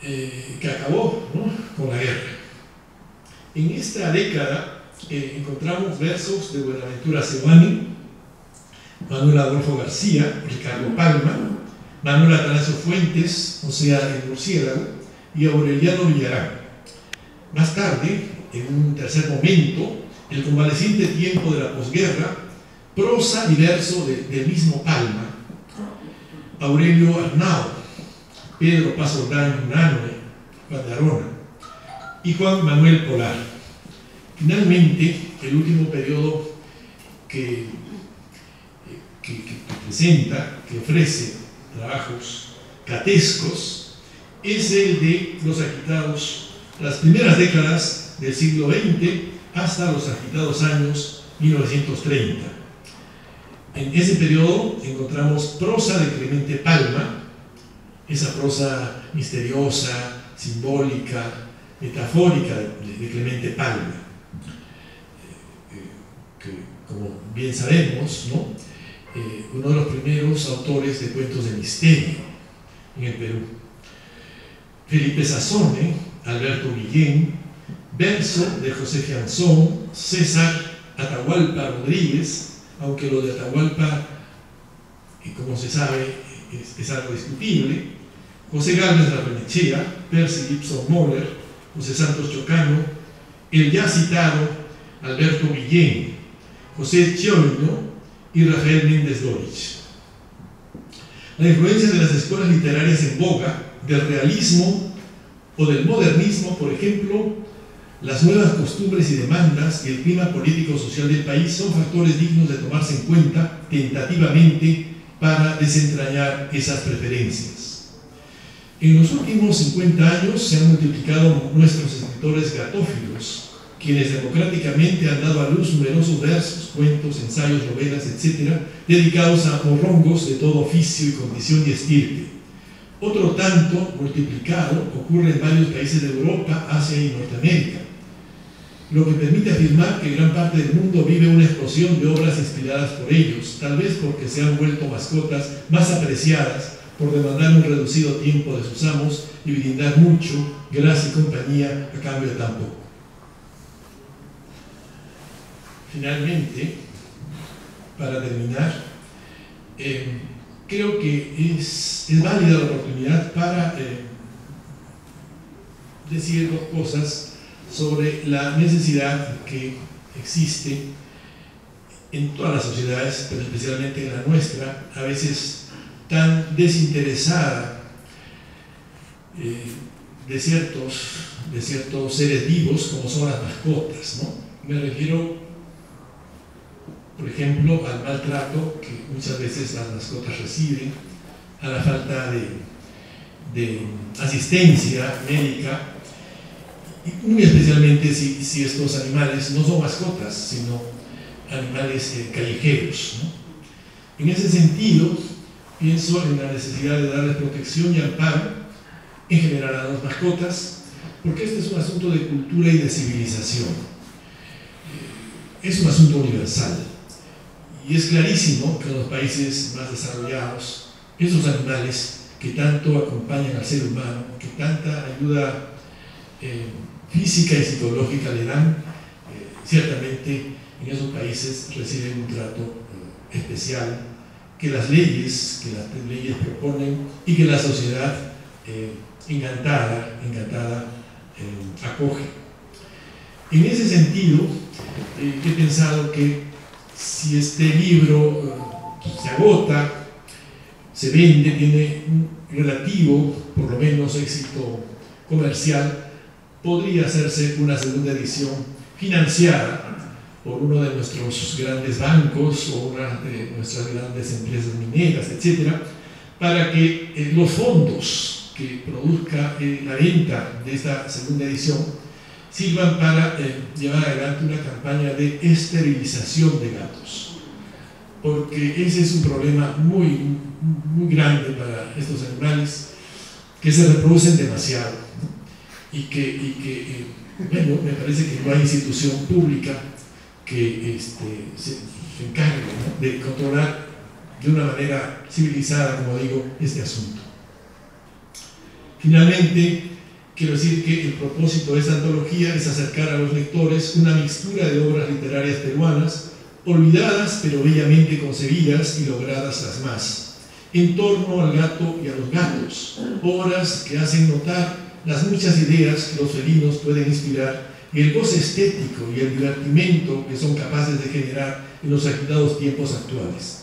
eh, que acabó con la guerra. En esta década eh, encontramos versos de Buenaventura Sebani, Manuel Adolfo García, Ricardo Palma, Manuel Atanasio Fuentes, o sea, el murciélago, y Aureliano Villarán. Más tarde, en un tercer momento, el convaleciente tiempo de la posguerra, prosa y verso del mismo Palma, Aurelio Arnao, Pedro Paso Unanue, Juan y Juan Manuel Polar. Finalmente, el último periodo que, presenta, que ofrece trabajos catescos, es el de los agitados, las primeras décadas del siglo XX hasta los agitados años 1930. En ese periodo encontramos prosa de Clemente Palma, esa prosa misteriosa, simbólica, metafórica de, Clemente Palma, eh, eh, que como bien sabemos, eh, uno de los primeros autores de cuentos de misterio en el Perú. Felipe Sazone, Alberto Guillén, verso de José Fianzón, César Atahualpa Rodríguez, aunque lo de Atahualpa, como se sabe, es, algo discutible, José Gámez Barrenechea, Percy Gibson Moller, José Santos Chocano, el ya citado Alberto Guillén, José Chioino y Rafael Méndez Dorich. La influencia de las escuelas literarias en boga, del realismo o del modernismo, por ejemplo, las nuevas costumbres y demandas y el clima político-social del país son factores dignos de tomarse en cuenta tentativamente para desentrañar esas preferencias. En los últimos 50 años se han multiplicado nuestros escritores gatófilos, quienes democráticamente han dado a luz numerosos versos, cuentos, ensayos, novelas, etc., dedicados a morrongos de todo oficio y condición y estirpe. Otro tanto multiplicado ocurre en varios países de Europa, Asia y Norteamérica, lo que permite afirmar que gran parte del mundo vive una explosión de obras inspiradas por ellos, tal vez porque se han vuelto mascotas más apreciadas por demandar un reducido tiempo de sus amos y brindar mucho, gracia y compañía a cambio de tan poco. Finalmente, para terminar, eh, creo que es, válida la oportunidad para eh, decir dos cosas sobre la necesidad que existe en todas las sociedades, pero especialmente en la nuestra, a veces tan desinteresada eh, de, ciertos, de ciertos seres vivos como son las mascotas. ¿no? Me refiero por ejemplo, al maltrato que muchas veces las mascotas reciben, a la falta de, de asistencia médica, y muy especialmente si, estos animales no son mascotas, sino animales eh, callejeros. En ese sentido, pienso en la necesidad de darles protección y amparo, en general a las mascotas, porque este es un asunto de cultura y de civilización. Es un asunto universal. Y es clarísimo que en los países más desarrollados, esos animales que tanto acompañan al ser humano, que tanta ayuda eh, física y psicológica le dan, eh, ciertamente en esos países reciben un trato eh, especial que las leyes, que las leyes proponen y que la sociedad encantada, encantada acoge. En ese sentido, he pensado que si este libro eh, se agota, se vende, tiene un relativo, por lo menos, éxito comercial, podría hacerse una segunda edición financiada por uno de nuestros grandes bancos o una de nuestras grandes empresas mineras, etcétera, para que eh, los fondos que produzca eh, la venta de esta segunda edición sirvan para eh, llevar adelante una campaña de esterilización de gatos. Porque ese es un problema muy, muy grande para estos animales que se reproducen demasiado y que, y que bueno, me parece que no hay institución pública que este, se, se, encargue de controlar de una manera civilizada, como digo, este asunto. Finalmente, Quiero decir que el propósito de esta antología es acercar a los lectores una mixtura de obras literarias peruanas, olvidadas pero bellamente concebidas y logradas las más, en torno al gato y a los gatos, obras que hacen notar las muchas ideas que los felinos pueden inspirar el goce estético y el divertimento que son capaces de generar en los agitados tiempos actuales.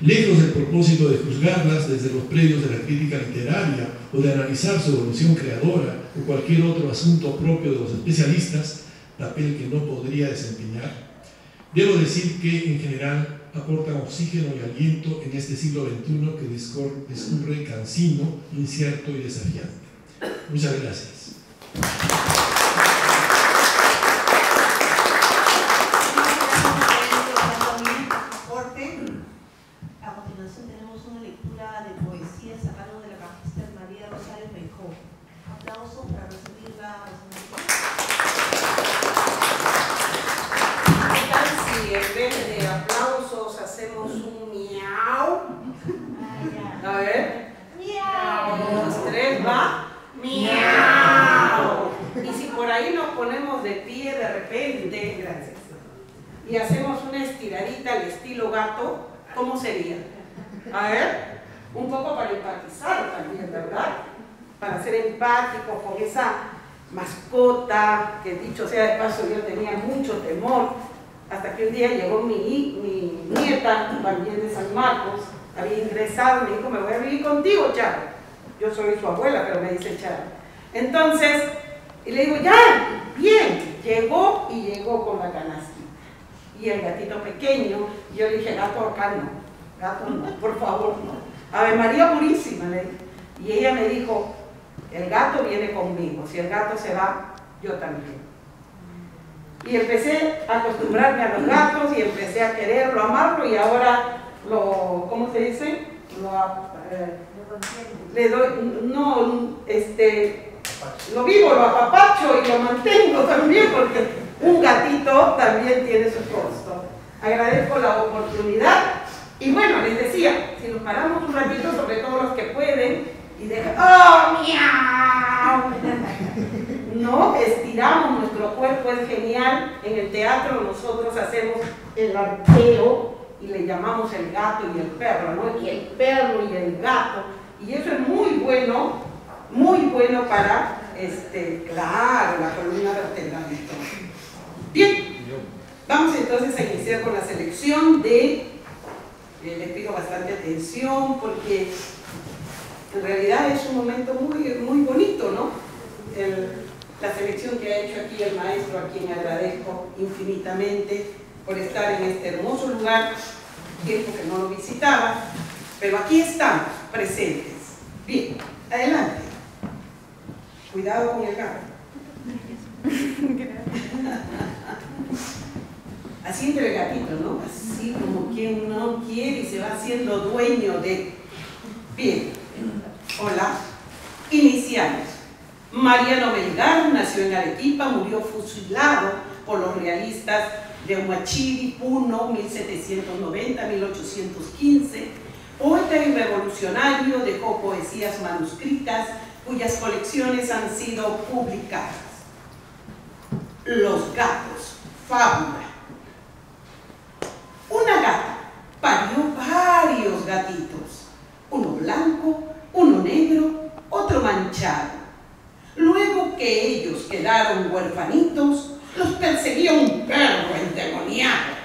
Lejos del propósito de juzgarlas desde los predios de la crítica literaria o de analizar su evolución creadora o cualquier otro asunto propio de los especialistas, papel que no podría desempeñar, debo decir que en general aportan oxígeno y aliento en este siglo XXI que discurre cansino, incierto y desafiante. Muchas gracias. ¿Cómo sería? A ver, un poco para empatizar también, ¿verdad? Para ser empático con esa mascota, que dicho sea de paso yo tenía mucho temor Hasta que un día llegó mi, mi nieta, también de San Marcos, había ingresado, me dijo, me voy a vivir contigo, Charo. Yo soy su abuela, pero me dice Charo. Entonces, y le digo, ya, bien, llegó y llegó con la canastita. Y el gatito pequeño, yo le dije, gato acá no, gato no, por favor no. Ave María Purísima, le dije. Y ella me dijo, el gato viene conmigo, si el gato se va, yo también. Y empecé a acostumbrarme a los gatos y empecé a quererlo, amarlo y ahora lo, ¿cómo se dice? Lo, eh, le doy, no, este, lo vivo, lo apapacho y lo mantengo también porque un gatito también tiene su costo. Agradezco la oportunidad y bueno, les decía, si nos paramos un ratito, sobre todo los que pueden, y dejan, ¡oh, miau! No, estiramos nuestro cuerpo, es genial. En el teatro nosotros hacemos el arqueo y le llamamos el gato y el perro, ¿no? Y el perro y el gato. Y eso es muy bueno, muy bueno para, este, claro, la columna vertebral. Bien, vamos entonces a iniciar con la selección de, eh, les pido bastante atención porque en realidad es un momento muy, muy bonito, ¿no? la selección que ha hecho aquí el maestro, a quien agradezco infinitamente por estar en este hermoso lugar, tiempo que no lo visitaba, pero aquí estamos, presentes. Bien, adelante. Cuidado con el gato. Así entre el gatito, ¿no? Así como quien no quiere y se va haciendo dueño de... Bien, hola, iniciamos. Mariano Melgar nació en Arequipa, murió fusilado por los realistas de Huachiri, Puno, 1790-1815. Poeta y revolucionario, dejó poesías manuscritas cuyas colecciones han sido publicadas. Los gatos, fábula. Una gata parió varios gatitos, uno blanco, uno negro, otro manchado. Luego que ellos quedaron huerfanitos, los perseguía un perro endemoniado.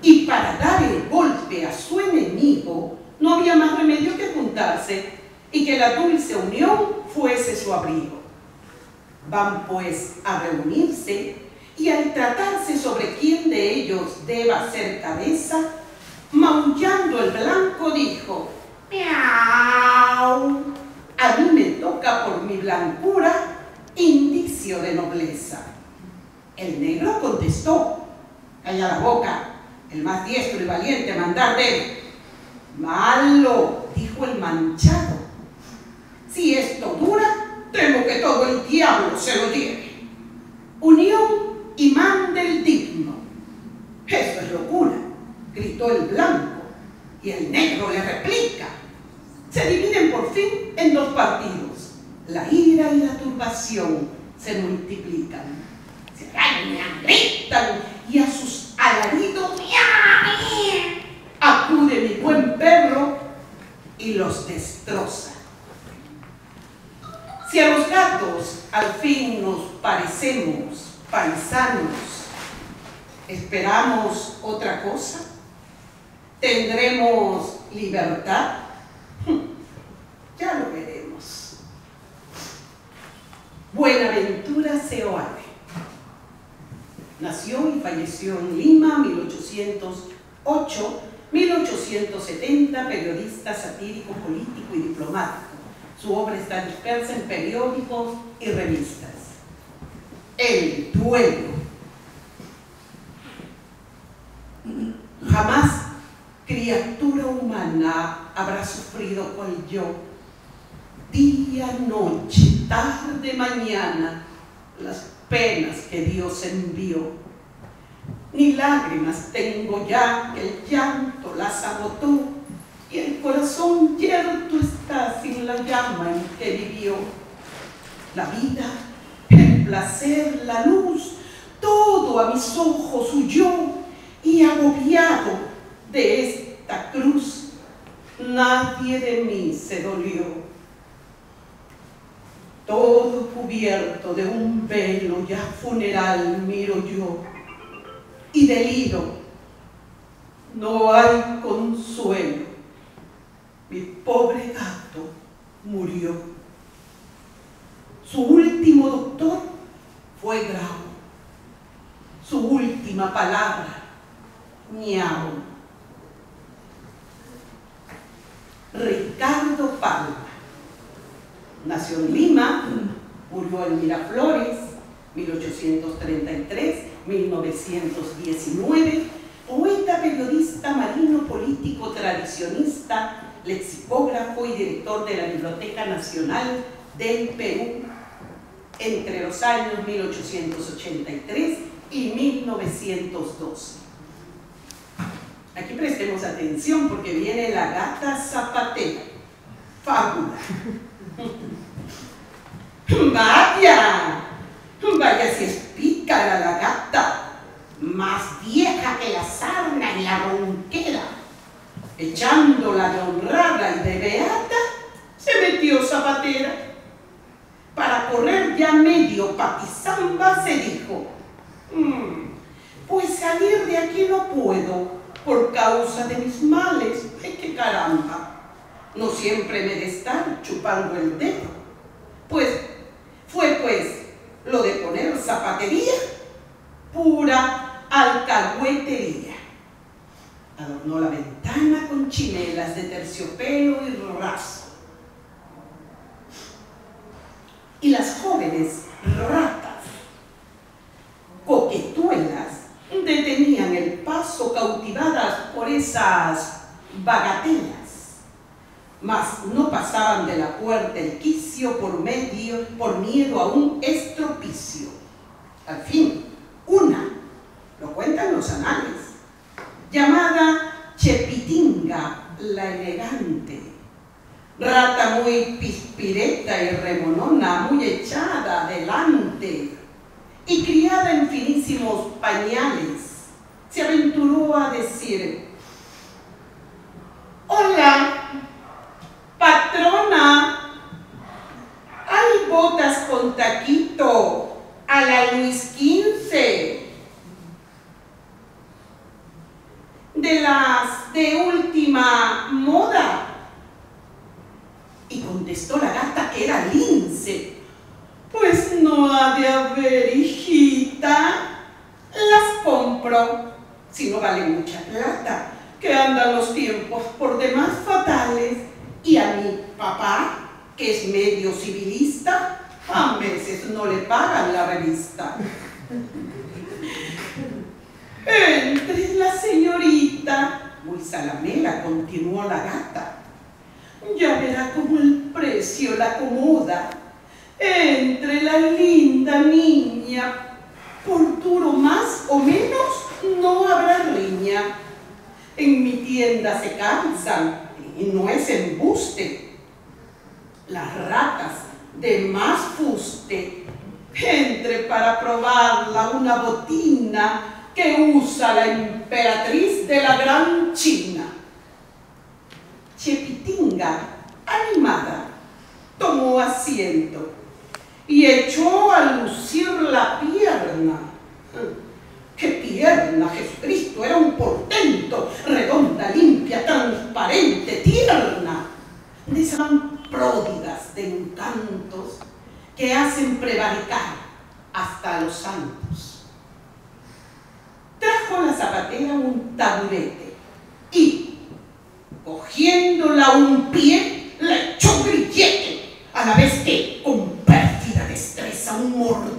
Y para dar el golpe a su enemigo, no había más remedio que juntarse y que la dulce unión fuese su abrigo. Van pues a reunirse y al tratarse sobre quién de ellos deba ser cabeza, maullando el blanco dijo, ¡Miau! A mí me toca por mi blancura indicio de nobleza. El negro contestó, calla la boca, el más diestro y valiente mandar. Malo, dijo el manchado. Si esto dura, temo que todo el diablo se lo lleve. Unión y mande el digno. Eso es locura, gritó el blanco, y el negro le replica. Se dividen por fin en dos partidos la ira y la turbación se multiplican. Se arañan, gritan y a sus alaridos acude mi buen perro y los destroza. Si a los gatos al fin nos parecemos paisanos, ¿esperamos otra cosa? ¿Tendremos libertad? Ya lo veremos. Buenaventura Seoane. Nació y falleció en Lima, 1808, 1870, periodista satírico, político y diplomático. Su obra está dispersa en periódicos y revistas. El duelo. Jamás criatura humana habrá sufrido cual yo día, noche, tarde, mañana, las penas que Dios envió. Ni lágrimas tengo ya, que el llanto las agotó, y el corazón yerto la llama en que vivió. La vida, el placer, la luz, todo a mis ojos huyó, y agobiado de esta cruz, nadie de mí se dolió todo cubierto de un velo ya funeral miro yo y deliro. No hay consuelo. Mi pobre gato murió. Su último doctor fue Grau. Su última palabra, miau. Ricardo Palma nació en Lima, murió en Miraflores, 1833-1919, poeta, periodista, marino, político, tradicionista, lexicógrafo y director de la Biblioteca Nacional del Perú entre los años 1883 y 1912. Aquí prestemos atención porque viene la gata zapatera. Fábula. Vaya, vaya si es pícara la gata, más vieja que la sarna y la ronquera. Echándola de honrada y de beata, se metió zapatera. Para correr ya medio patizamba se dijo, "Mm, pues salir de aquí no puedo por causa de mis males. ¡Ay, qué caramba! No siempre me de estar chupando el dedo. Pues fue pues lo de poner zapatería, pura alcahuetería. Adornó la ventana con chinelas de terciopelo y raso. Y las jóvenes ratas, coquetuelas, detenían el paso cautivadas por esas bagatelas mas no pasaban de la puerta el quicio por medio, por miedo a un estropicio. Al fin, una, lo cuentan los anales, llamada La elegante, rata muy pispireta y remonona, muy echada adelante, y criada en finísimos pañales, se aventuró a decir, Hola, Patrona, hay botas con taquito a la Luis XV. De las de última moda. Y contestó la gata que era lince. Pues no ha de haber, hijita. Las compro. Si no vale mucha plata, que andan los tiempos por demás fatales y a mi papá, que es medio civilista, a veces no le pagan la revista. Entre la señorita, muy salamera, continuó la gata. Ya verá cómo el precio la acomoda. Entre la linda niña, por duro más o menos, no habrá riña. En mi tienda se cansan, y no es embuste. Las ratas de más fuste, entre para probarla una botina que usa la emperatriz de la gran China. Chepitinga, animada, tomó asiento y echó a lucir la pierna. ¡Qué pierna, Jesucristo! Era un portento, redonda, limpia, transparente, tierna. De esas pródigas de encantos que hacen prevaricar hasta los santos. Trajo la zapatera un taburete y, cogiéndola un pie, le echó grillete, a la vez que, con pérfida destreza, un mordisco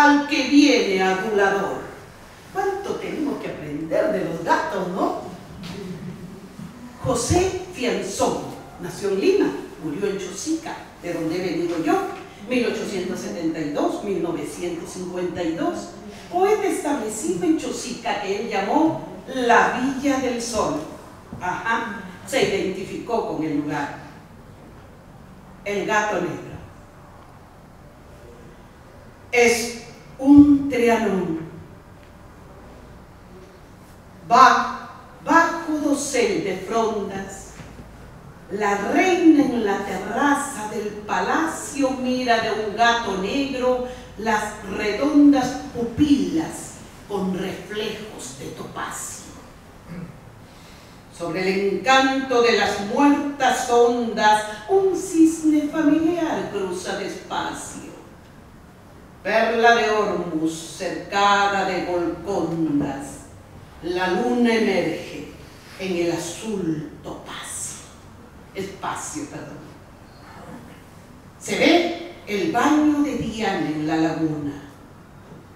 al que viene adulador. ¿Cuánto tenemos que aprender de los gatos, no? José Fianzón nació en Lima, murió en Chosica, de donde he venido yo, 1872-1952. Poeta establecido en Chosica que él llamó la Villa del Sol. Ajá, se identificó con el lugar. El gato negro. Es un trianón. Va bajo dosel de frondas la reina en la terraza del palacio mira de un gato negro las redondas pupilas con reflejos de topacio. Sobre el encanto de las muertas ondas, un cisne familiar cruza despacio. Perla de Hormuz, cercada de golcondas, la luna emerge en el azul topacio espacio, perdón. Se ve el baño de Diana en la laguna,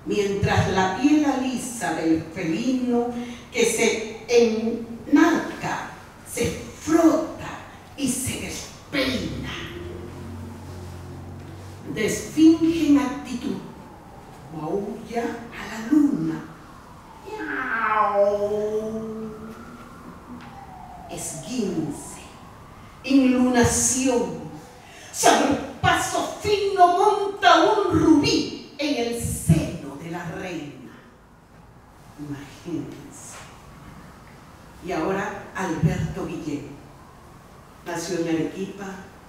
mientras la piel lisa del felino que se enmarca, se frota y se despeina. Desfinge en actitud, maulla a la luna. Esguince inlunación. Sobre paso fino monta un rubí en el seno de la reina. Imagínense. Y ahora Alberto Guillén. Nació en Arequipa,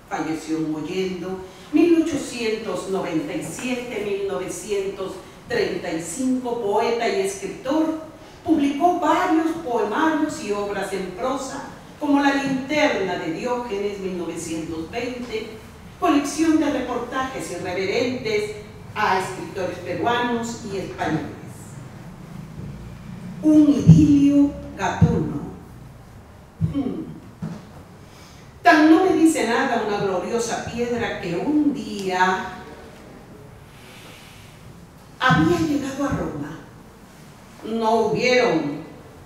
falleció en Mollendo, 1897-1935, poeta y escritor, publicó varios poemarios y obras en prosa como La linterna de Diógenes 1920, colección de reportajes irreverentes a escritores peruanos y españoles. Un idilio gatuno. Hmm. Tan nada una gloriosa piedra que un día había llegado a Roma. No hubieron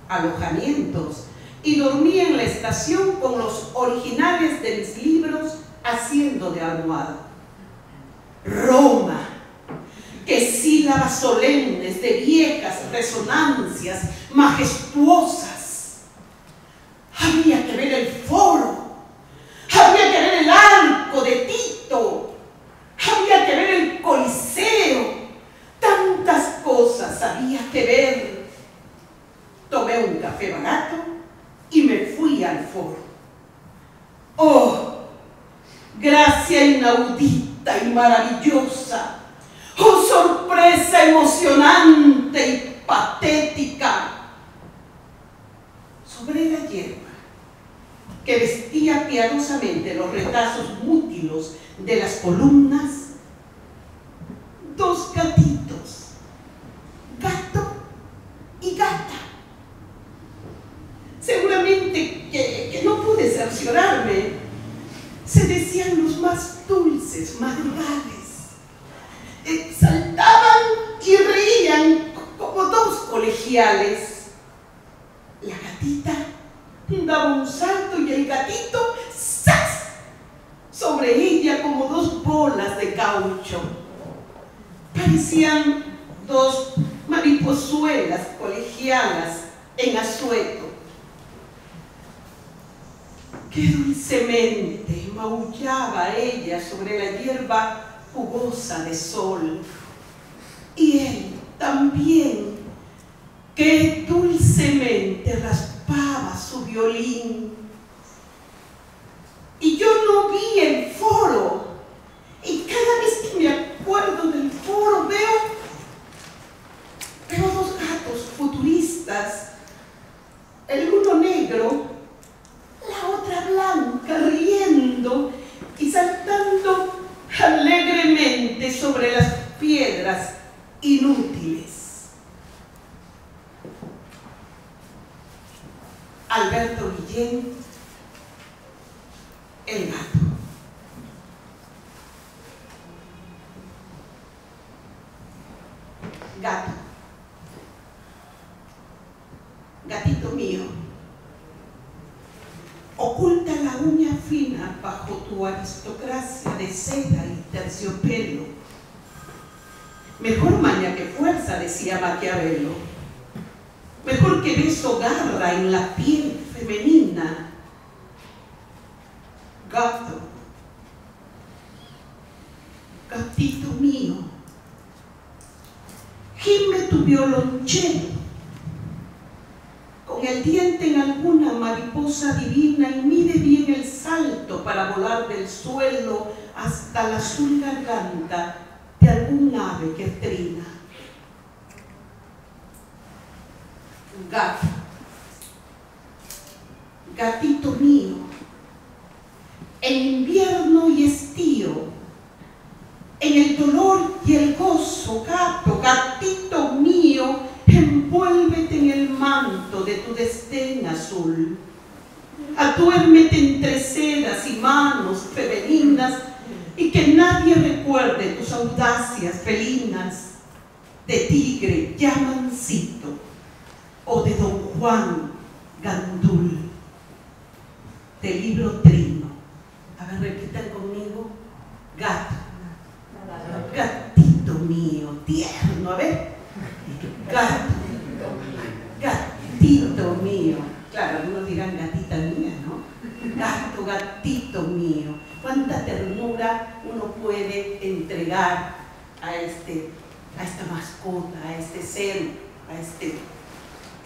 alojamientos y dormí en la estación con los originales de mis libros haciendo de almohada. Roma, que sílabas solemnes de viejas resonancias majestuosas. Había que ver el foro, y maravillosa. Oh, sorpresa emocionante y patética. Sobre la hierba, que vestía piadosamente los retazos mútilos de las columnas, dos gatitos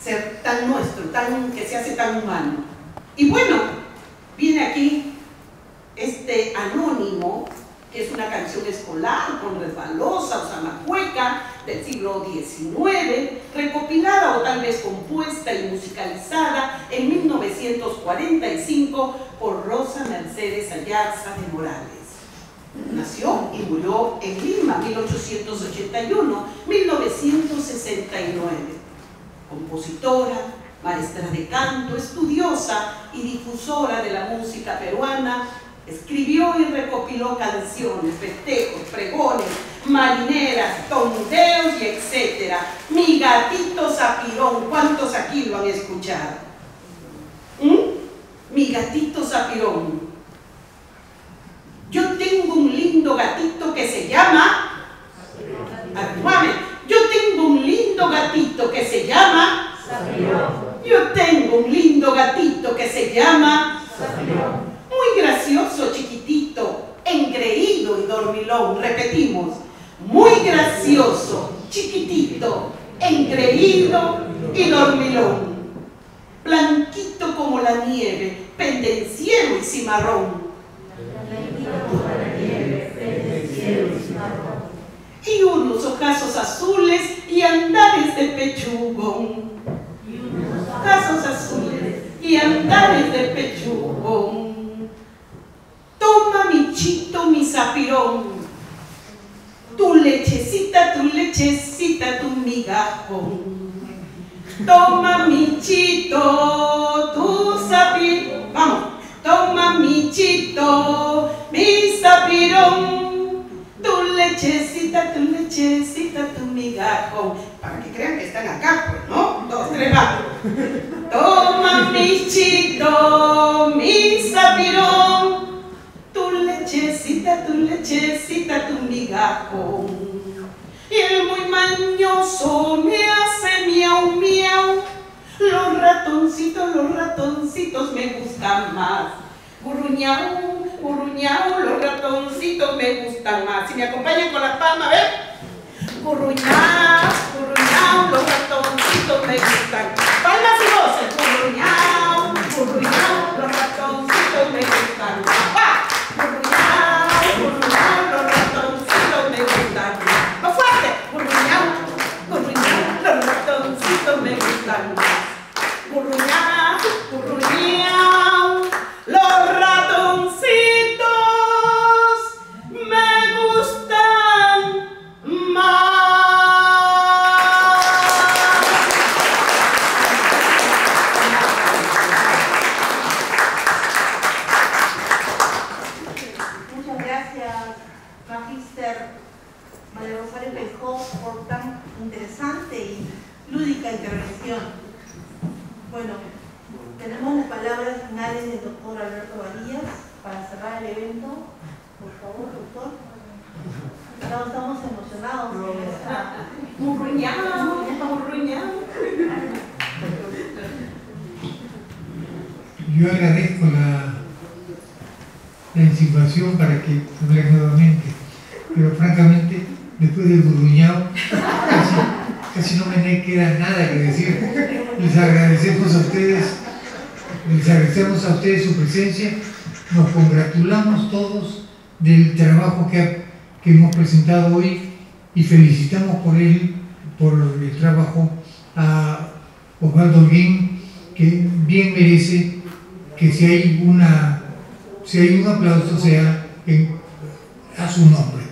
ser tan nuestro, tan, que se hace tan humano. Y bueno, viene aquí este anónimo, que es una canción escolar con resbalosa o zamacueca del siglo XIX, recopilada o tal vez compuesta y musicalizada en 1945 por Rosa Mercedes Ayarza de Morales. Nació y murió en Lima, 1881, 1969. Compositora, maestra de canto, estudiosa y difusora de la música peruana, escribió y recopiló canciones, festejos, pregones, marineras, tondeos y etcétera. Mi gatito Zapirón, ¿cuántos aquí lo han escuchado? ¿Mm? Mi gatito Zapirón. Yo tengo un lindo gatito que se llama... Actuame. Yo tengo un lindo gatito que se llama... Yo tengo un lindo gatito que se llama... Muy gracioso, chiquitito, engreído y dormilón. Repetimos, muy gracioso, chiquitito, engreído y dormilón. Blanquito como la nieve, pendenciero y cimarrón. Y unos ojazos azules y andares de pechugón. Ojazos azules y andares de pechugón. Toma mi chito, mi zapirón, tu lechecita, tu lechecita, tu migajón. Toma mi chito, tu zapirón, vamos, toma mi chito, mi sapirón, tu lechecita, tu lechecita, tu migajo. Para que crean que están acá, pues, ¿no? Dos, tres, va. Toma mi chito, mi sapirón, tu lechecita, tu lechecita, tu migajo. Y el muy mañoso me hace miau miau. Los ratoncitos, los ratoncitos me gustan más. Gurruñao, gurruñao, los ratoncitos me gustan más. Si me acompañan con la palma, ¿ven? Gurruñao, gurruñao, los ratoncitos me gustan. Palmas y voces. Gurruñao, gurruñao, los ratoncitos me gustan. Agradecemos a ustedes, les agradecemos a ustedes su presencia, nos congratulamos todos del trabajo que, hemos presentado hoy y felicitamos por él, por el trabajo a Osvaldo Holguín, que bien merece que si hay una si hay un aplauso sea a su nombre.